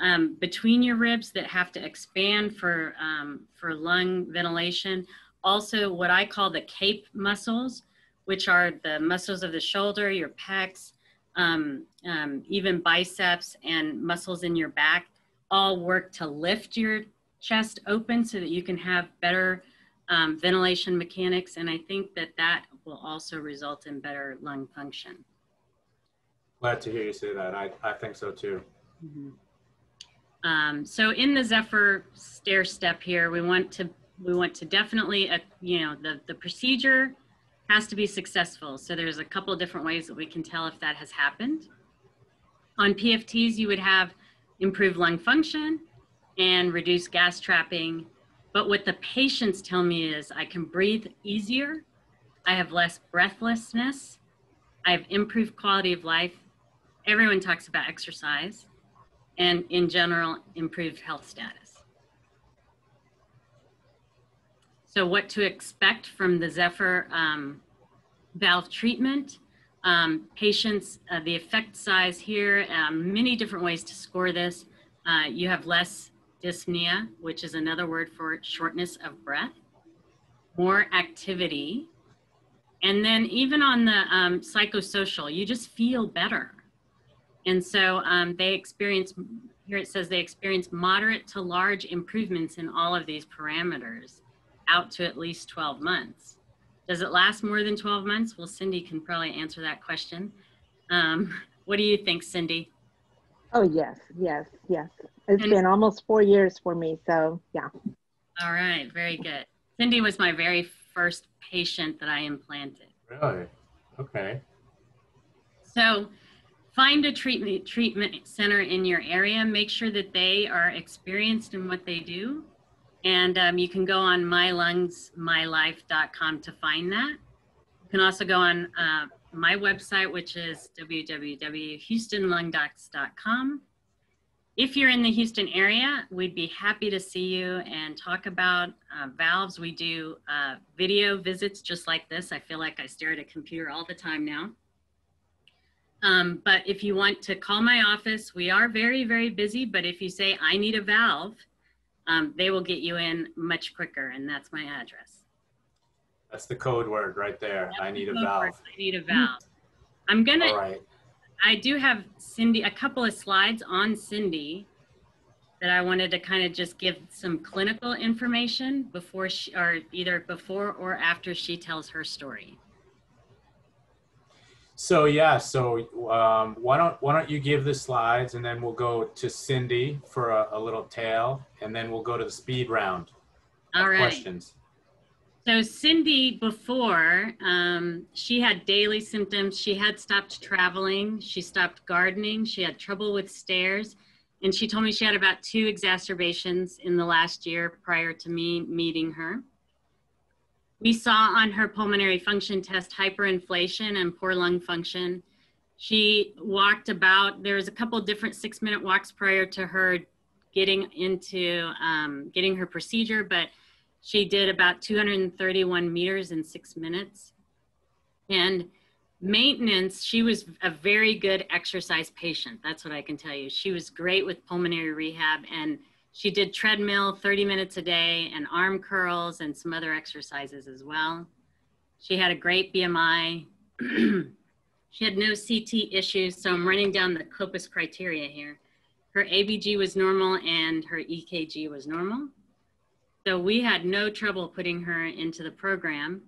um, between your ribs that have to expand for um, for lung ventilation. Also what i call the cape muscles which are the muscles of the shoulder your pecs um, um, even biceps and muscles in your back all work to lift your chest open so that you can have better um, ventilation mechanics. And I think that that will also result in better lung function. Glad to hear you say that. I, I think so too. Mm-hmm. Um, so in the Zephyr stair step here, we want to we want to definitely, uh, you know, the, the procedure has to be successful. So there's a couple different ways that we can tell if that has happened. On PFTs, you would have improved lung function and reduced gas trapping. But what the patients tell me is I can breathe easier, I have less breathlessness, I have improved quality of life. Everyone talks about exercise and in general, improved health status. So what to expect from the Zephyr um, valve treatment. Um, patients, uh, the effect size here, um, many different ways to score this. Uh, you have less dyspnea, which is another word for shortness of breath, more activity, and then even on the um, psychosocial, you just feel better. And so um, they experience, here it says they experience moderate to large improvements in all of these parameters out to at least 12 months. Does it last more than 12 months? Well, Cindi can probably answer that question. Um, what do you think, Cindi? Oh, yes, yes, yes. It's And- been almost four years for me, so yeah. All right, very good. Cindi was my very first patient that I implanted. Really? Okay. So find a treatment treatment center in your area. Make sure that they are experienced in what they do. And um, you can go on mylungsmylife.com to find that. You can also go on uh, my website, which is www.houstonlungdocs.com. If you're in the Houston area, we'd be happy to see you and talk about uh, valves. We do uh, video visits just like this. I feel like I stare at a computer all the time now. Um, but if you want to call my office, we are very, very busy. But if you say, I need a valve, um, they will get you in much quicker. And that's my address. That's the code word right there. I need a for it. valve. I need a valve. I'm going to. I do have Cindi, a couple of slides on Cindi that I wanted to kind of just give some clinical information before she, or either before or after she tells her story. So yeah, so um, why don't why don't you give the slides and then we'll go to Cindi for a, a little tale and then we'll go to the speed round. All right. Questions. So Cindi, before um, she had daily symptoms, she had stopped traveling, she stopped gardening, she had trouble with stairs, and she told me she had about two exacerbations in the last year prior to me meeting her. We saw on her pulmonary function test hyperinflation and poor lung function. She walked about, there was a couple different six minute walks prior to her getting into um, getting her procedure, but she did about 231 meters in six minutes. And maintenance, she was a very good exercise patient. That's what I can tell you. She was great with pulmonary rehab and she did treadmill 30 minutes a day and arm curls and some other exercises as well. She had a great BMI. she had no CT issues, so I'm running down the Kopas criteria here. Her ABG was normal and her EKG was normal. So we had no trouble putting her into the program.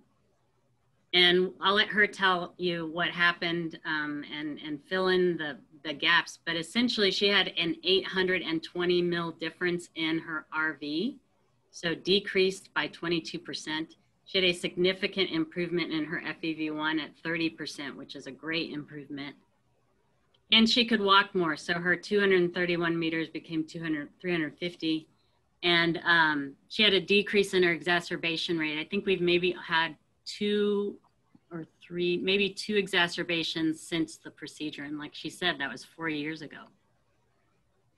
And I'll let her tell you what happened um, and, and fill in the, the gaps. But essentially, she had an 820 mil difference in her RV, so decreased by 22%. She had a significant improvement in her FEV1 at 30%, which is a great improvement. And she could walk more, so her 231 meters became 200, 350 and um, she had a decrease in her exacerbation rate. I think we've maybe had two or three, maybe two exacerbations since the procedure. And like she said, that was four years ago.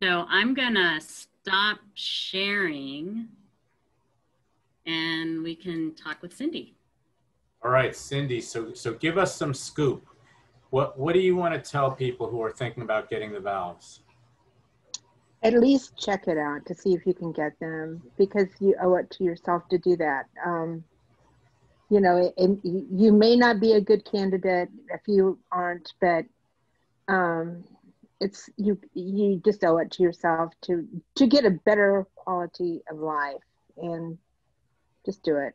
So I'm gonna stop sharing and we can talk with Cindi. All right, Cindi. So, so give us some scoop. What, what do you want to tell people who are thinking about getting the valves? At least check it out to see if you can get them because you owe it to yourself to do that. Um, you know, it, you may not be a good candidate if you aren't, but um, it's you. You just owe it to yourself to to get a better quality of life, and just do it.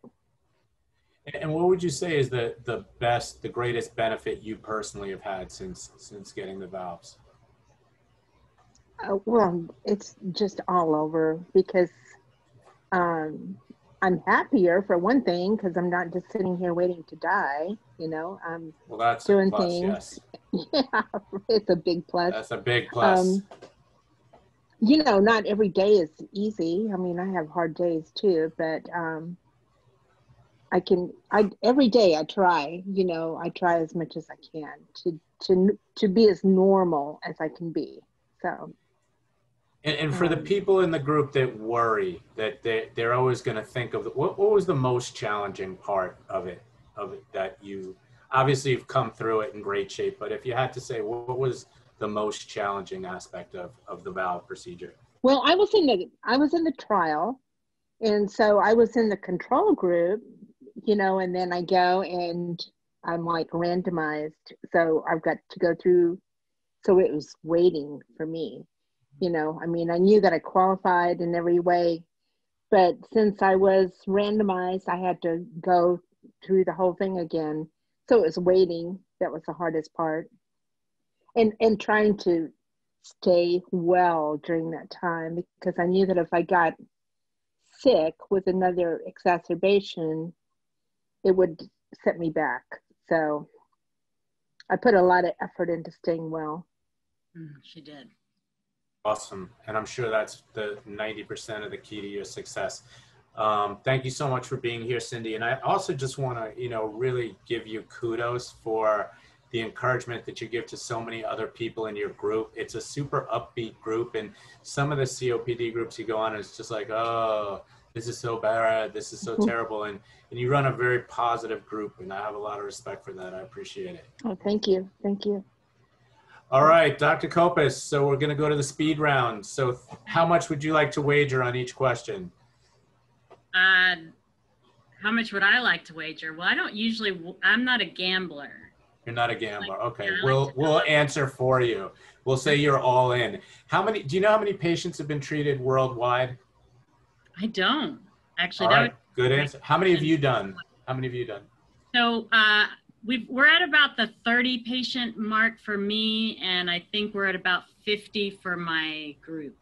And what would you say is the the best, the greatest benefit you personally have had since since getting the valves? Uh, well, it's just all over because um, I'm happier for one thing because I'm not just sitting here waiting to die. You know, I'm well, that's doing plus, things. Yes. yeah, it's a big plus. That's a big plus. Um, you know, not every day is easy. I mean, I have hard days too, but um, I can. I every day I try. You know, I try as much as I can to to to be as normal as I can be. So and, and for the um, people in the group that worry that they, they're always going to think of the, what, what was the most challenging part of it, of it that you obviously you've come through it in great shape, but if you had to say what was the most challenging aspect of, of the valve procedure? Well, I was in the, I was in the trial and so I was in the control group, you know, and then I go and I'm like randomized. So I've got to go through, so it was waiting for me you know, I mean, I knew that I qualified in every way, but since I was randomized, I had to go through the whole thing again. So it was waiting that was the hardest part. And and trying to stay well during that time because I knew that if I got sick with another exacerbation, it would set me back. So I put a lot of effort into staying well. Mm, she did. Awesome. And I'm sure that's the 90% of the key to your success. Um, thank you so much for being here, Cindi. And I also just want to, you know, really give you kudos for the encouragement that you give to so many other people in your group. It's a super upbeat group. And some of the COPD groups you go on, it's just like, oh, this is so bad. This is so mm-hmm. terrible. And, and you run a very positive group. And I have a lot of respect for that. I appreciate it. Oh, thank you. Thank you. All right, Dr. Kopas. So we're going to go to the speed round. So how much would you like to wager on each question? Uh, how much would I like to wager? Well, I don't usually. I'm not a gambler. You're not a gambler. Okay, we'll we'll answer for you. We'll say you're all in. How many? Do you know how many patients have been treated worldwide? I don't actually. All right, good answer. How many have you done? How many have you done? So uh, we are at about the 30 patient mark for me, and I think we're at about 50 for my group.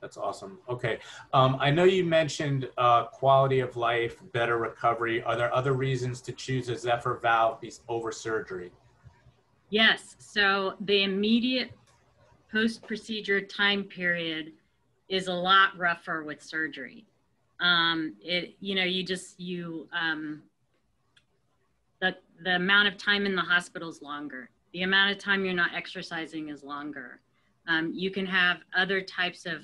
That's awesome. Okay. Um, I know you mentioned uh, quality of life, better recovery. Are there other reasons to choose a Zephyr valve over surgery? Yes. So the immediate post procedure time period is a lot rougher with surgery. Um, it, you know, you just, you, um, the, the amount of time in the hospital is longer. The amount of time you're not exercising is longer. Um, you can have other types of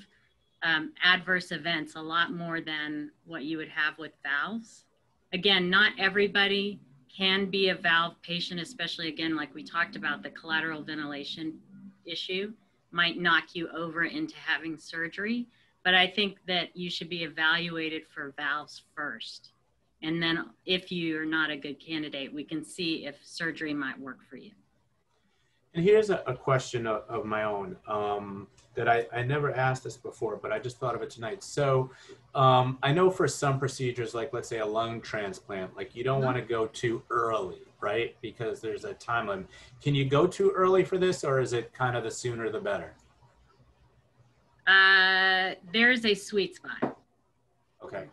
um, adverse events a lot more than what you would have with valves. Again, not everybody can be a valve patient, especially again, like we talked about, the collateral ventilation issue might knock you over into having surgery. But I think that you should be evaluated for valves first. And then if you're not a good candidate, we can see if surgery might work for you. And here's a, a question of, of, my own um, that I, I never asked this before, but I just thought of it tonight. So um, I know for some procedures, like let's say a lung transplant, like you don't mm-hmm. want to go too early, right? Because there's a time limit. Can you go too early for this, or is it kind of the sooner the better? Uh, there's a sweet spot. Okay. okay.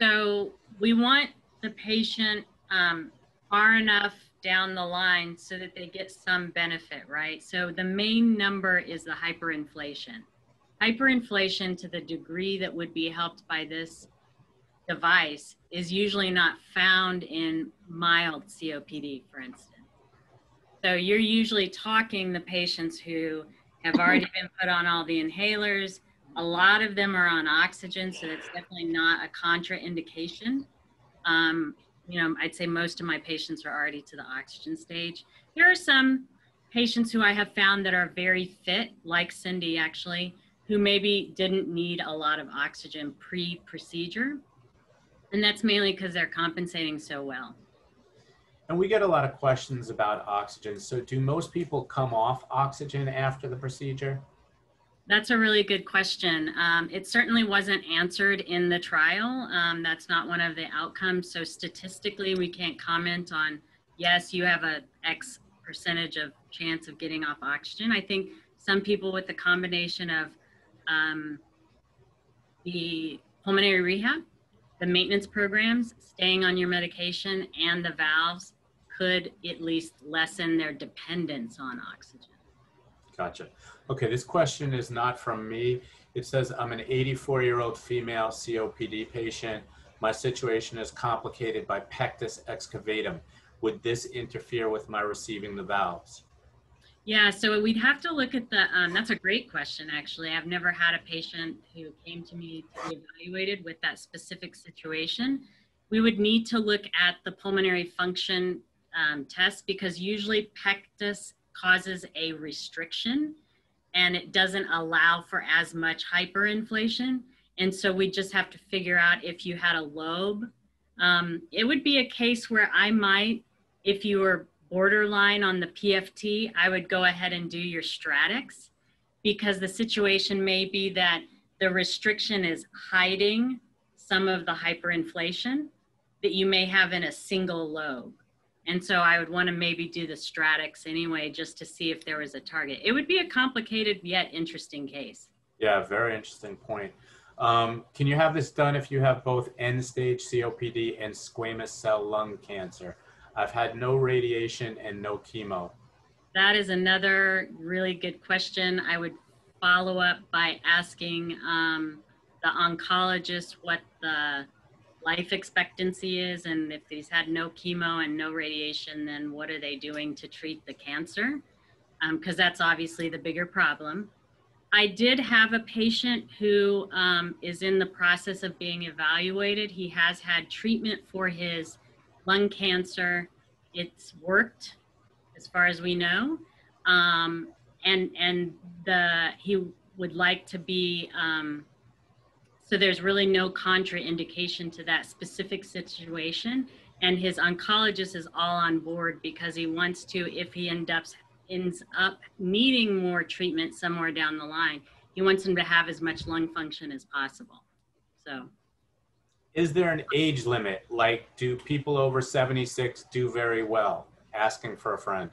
So we want the patient um, far enough down the line so that they get some benefit, right? So the main number is the hyperinflation. Hyperinflation to the degree that would be helped by this device is usually not found in mild COPD, for instance. So you're usually talking the patients who have already been put on all the inhalers. A lot of them are on oxygen, so that's definitely not a contraindication. Um, you know, I'd say most of my patients are already to the oxygen stage. There are some patients who I have found that are very fit, like Cindi actually, who maybe didn't need a lot of oxygen pre-procedure. And that's mainly because they're compensating so well. And we get a lot of questions about oxygen. So do most people come off oxygen after the procedure? That's a really good question. Um, it certainly wasn't answered in the trial. Um, that's not one of the outcomes. So statistically, we can't comment on, yes, you have a X percentage of chance of getting off oxygen. I think some people with the combination of um, the pulmonary rehab, the maintenance programs, staying on your medication, and the valves could at least lessen their dependence on oxygen. Gotcha. Okay, this question is not from me. It says, I'm an 84 year old female COPD patient. My situation is complicated by pectus excavatum. Would this interfere with my receiving the valves? Yeah, so we'd have to look at the, um, that's a great question, actually. I've never had a patient who came to me to be evaluated with that specific situation. We would need to look at the pulmonary function um, test because usually pectus causes a restriction and it doesn't allow for as much hyperinflation. And so we just have to figure out if you had a lobe. Um, it would be a case where I might, if you were borderline on the PFT, I would go ahead and do your StratX because the situation may be that the restriction is hiding some of the hyperinflation that you may have in a single lobe. And so I would want to maybe do the StratX anyway, just to see if there was a target. It would be a complicated yet interesting case. Yeah, very interesting point. Um, can you have this done if you have both end stage COPD and squamous cell lung cancer? I've had no radiation and no chemo. That is another really good question. I would follow up by asking um, the oncologist what the life expectancy is and if he's had no chemo and no radiation then what are they doing to treat the cancer? Because um, that's obviously the bigger problem. I did have a patient who um, is in the process of being evaluated. He has had treatment for his lung cancer. It's worked as far as we know. Um, and and the he would like to be um, so there's really no contraindication to that specific situation. And his oncologist is all on board because he wants to, if he ends up, ends up needing more treatment somewhere down the line, he wants him to have as much lung function as possible. So. Is there an age limit? Like, do people over 76 do very well? Asking for a friend.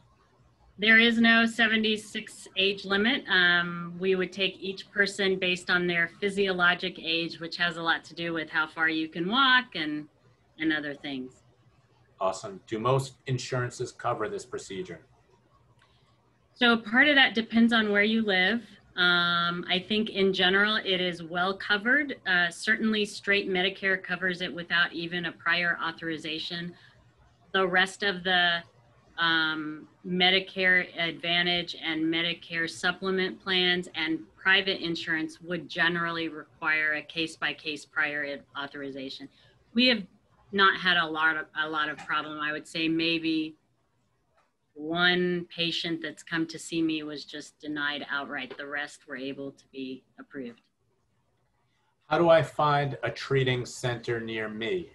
There is no 76 age limit. Um, we would take each person based on their physiologic age, which has a lot to do with how far you can walk and, and other things. Awesome. Do most insurances cover this procedure? So part of that depends on where you live. Um, I think in general it is well covered. Uh, certainly straight Medicare covers it without even a prior authorization. The rest of the um, Medicare Advantage and Medicare supplement plans and private insurance would generally require a case by case prior authorization. We have not had a lot of a lot of problem. I would say maybe one patient that's come to see me was just denied outright. The rest were able to be approved. How do I find a treating center near me?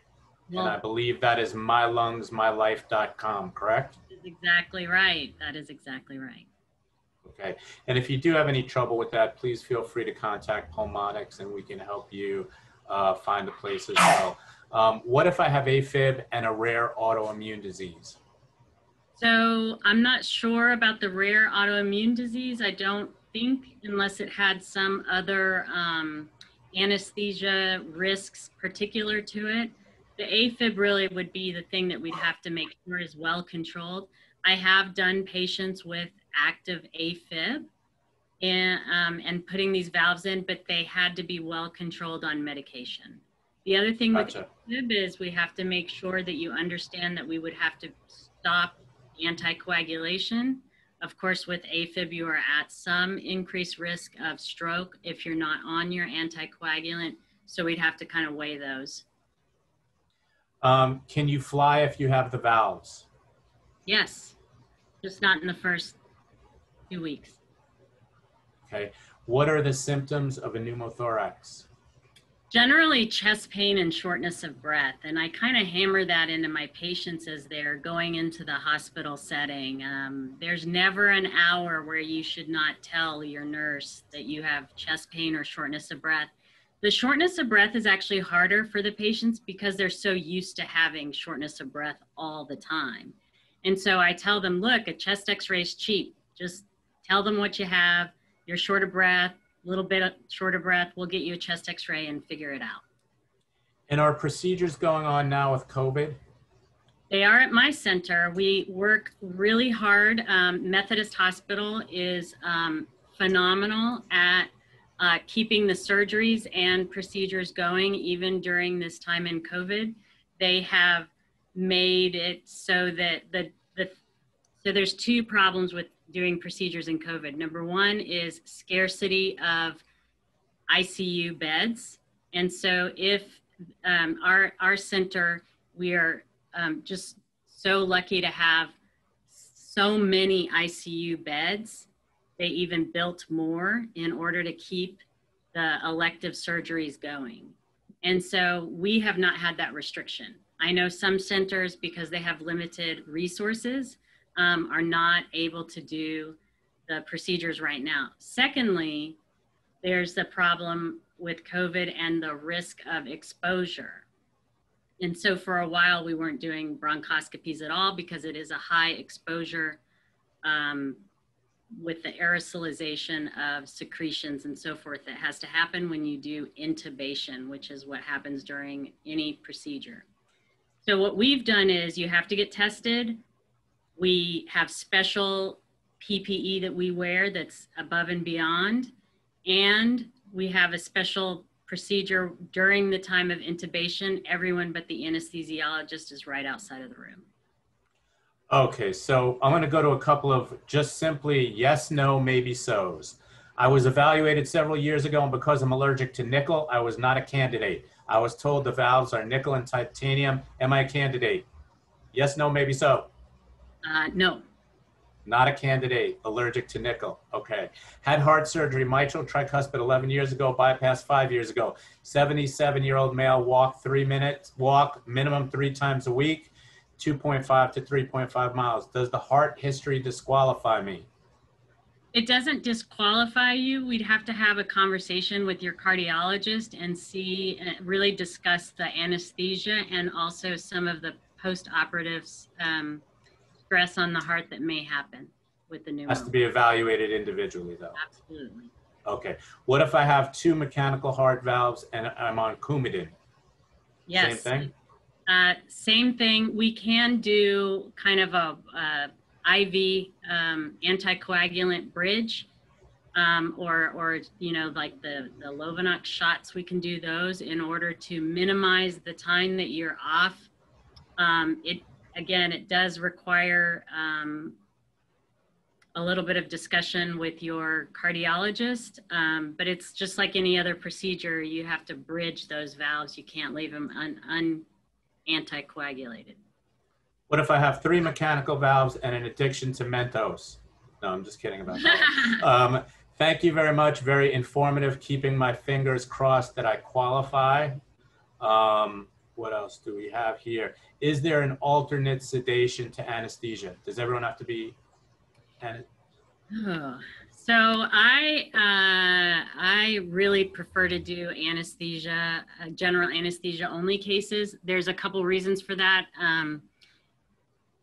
Well, and I believe that is mylungsmylife.com, correct? Is exactly right. That is exactly right. Okay. And if you do have any trouble with that, please feel free to contact Pulmonx and we can help you uh, find a place as well. Um, what if I have AFib and a rare autoimmune disease? So I'm not sure about the rare autoimmune disease. I don't think unless it had some other um, anesthesia risks particular to it. The AFib really would be the thing that we'd have to make sure is well controlled. I have done patients with active AFib and, um, and putting these valves in, but they had to be well controlled on medication. The other thing Gotcha. with AFib is we have to make sure that you understand that we would have to stop anticoagulation. Of course, with AFib, you are at some increased risk of stroke if you're not on your anticoagulant. So we'd have to kind of weigh those. Um, can you fly if you have the valves? Yes, just not in the first two weeks. Okay. What are the symptoms of a pneumothorax? Generally, chest pain and shortness of breath. And I kind of hammer that into my patients as they're going into the hospital setting. Um, there's never an hour where you should not tell your nurse that you have chest pain or shortness of breath. The shortness of breath is actually harder for the patients because they're so used to having shortness of breath all the time. And so I tell them, look, a chest x ray is cheap. Just tell them what you have. You're short of breath, a little bit of short of breath. We'll get you a chest x ray and figure it out. And are procedures going on now with COVID? They are at my center. We work really hard. Um, Methodist Hospital is um, phenomenal at uh, keeping the surgeries and procedures going, even during this time in COVID. They have made it so that the, the so there's two problems with doing procedures in COVID. Number one is scarcity of ICU beds. And so if um, our, our center, we are um, just so lucky to have so many ICU beds. They even built more in order to keep the elective surgeries going. And so we have not had that restriction. I know some centers, because they have limited resources, um, are not able to do the procedures right now. Secondly, there's the problem with COVID and the risk of exposure. And so for a while, we weren't doing bronchoscopies at all because it is a high exposure um, with the aerosolization of secretions and so forth that has to happen when you do intubation, which is what happens during any procedure. So what we've done is you have to get tested. We have special PPE that we wear that's above and beyond. And we have a special procedure during the time of intubation. Everyone but the anesthesiologist is right outside of the room. Okay, so I'm going to go to a couple of just simply yes, no, maybe so's. I was evaluated several years ago, and because I'm allergic to nickel, I was not a candidate. I was told the valves are nickel and titanium. Am I a candidate? Yes, no, maybe so. Uh, no, Not a candidate, allergic to nickel. Okay. Had heart surgery, mitral tricuspid 11 years ago, bypass five years ago. 77 year old male, walk three minutes, walk minimum three times a week, 2.5 to 3.5 miles. Does the heart history disqualify me? it doesn't disqualify you. We'd have to have a conversation with your cardiologist and see, uh, really discuss the anesthesia and also some of the post-operative um, stress on the heart that may happen with the new. Has to be evaluated individually though. Absolutely. Okay. What if I have two mechanical heart valves and I'm on Coumadin? Yes. Same thing? Uh, same thing. We can do kind of a, uh IV um, anticoagulant bridge, um, or or you know like the the Lovenox shots. We can do those in order to minimize the time that you're off. Um, it again, it does require um, a little bit of discussion with your cardiologist, um, but it's just like any other procedure. You have to bridge those valves. You can't leave them un, un anticoagulated. What if I have three mechanical valves and an addiction to Mentos? No, I'm just kidding about that. um, thank you very much. Very informative. Keeping my fingers crossed that I qualify. Um, what else do we have here? Is there an alternate sedation to anesthesia? Does everyone have to be? an- Oh, so I uh, I really prefer to do anesthesia, uh, general anesthesia only cases. There's a couple reasons for that. Um,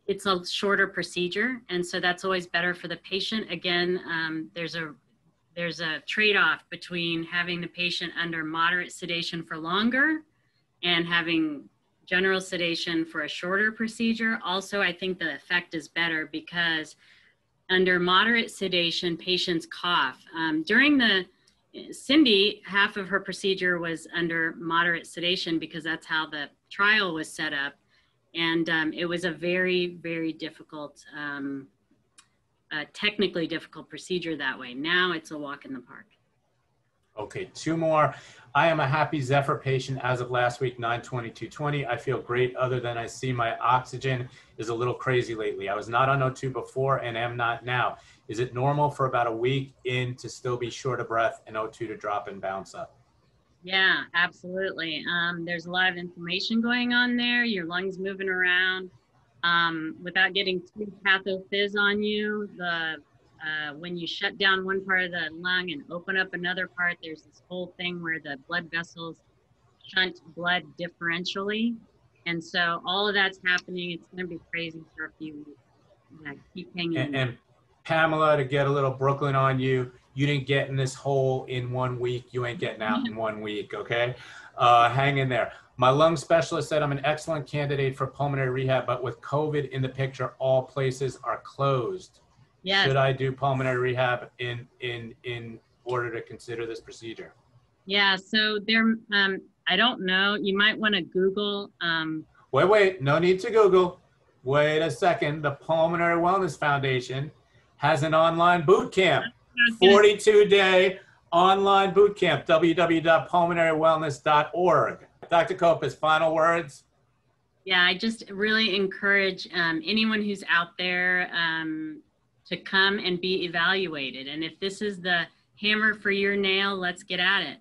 it's a shorter procedure, and so that's always better for the patient. Again, um, there's a there's a trade-off between having the patient under moderate sedation for longer and having general sedation for a shorter procedure. Also, I think the effect is better because under moderate sedation, patients cough. Um, during the Cindi, half of her procedure was under moderate sedation because that's how the trial was set up. And um, it was a very, very difficult, um, technically difficult procedure that way. Now it's a walk in the park. Okay, two more. I am a happy Zephyr patient as of last week, 92220. I feel great other than I see my oxygen is a little crazy lately. I was not on O2 before and am not now. Is it normal for about a week in to still be short of breath and O2 to drop and bounce up? Yeah, absolutely. Um, there's a lot of inflammation going on there. Your lungs moving around. Um, without getting too pathophys on you, the uh, when you shut down one part of the lung and open up another part, there's this whole thing where the blood vessels shunt blood differentially, and so all of that's happening. It's going to be crazy for a few weeks. Yeah, keep hanging. And, and Pamela, to get a little Brooklyn on you, you didn't get in this hole in one week. You ain't getting out in one week, okay? Uh, hang in there. My lung specialist said I'm an excellent candidate for pulmonary rehab, but with COVID in the picture, all places are closed. Yes. Should I do pulmonary rehab in in in order to consider this procedure? Yeah, so there, um, I don't know. You might want to Google. Um, Wait, wait, no need to Google. Wait a second. The Pulmonary Wellness Foundation has an online boot camp. I was gonna 42 day online boot camp, www.pulmonarywellness.org. Dr. Kopas, final words? yeah, I just really encourage um, anyone who's out there um, to come and be evaluated. And if this is the hammer for your nail, let's get at it.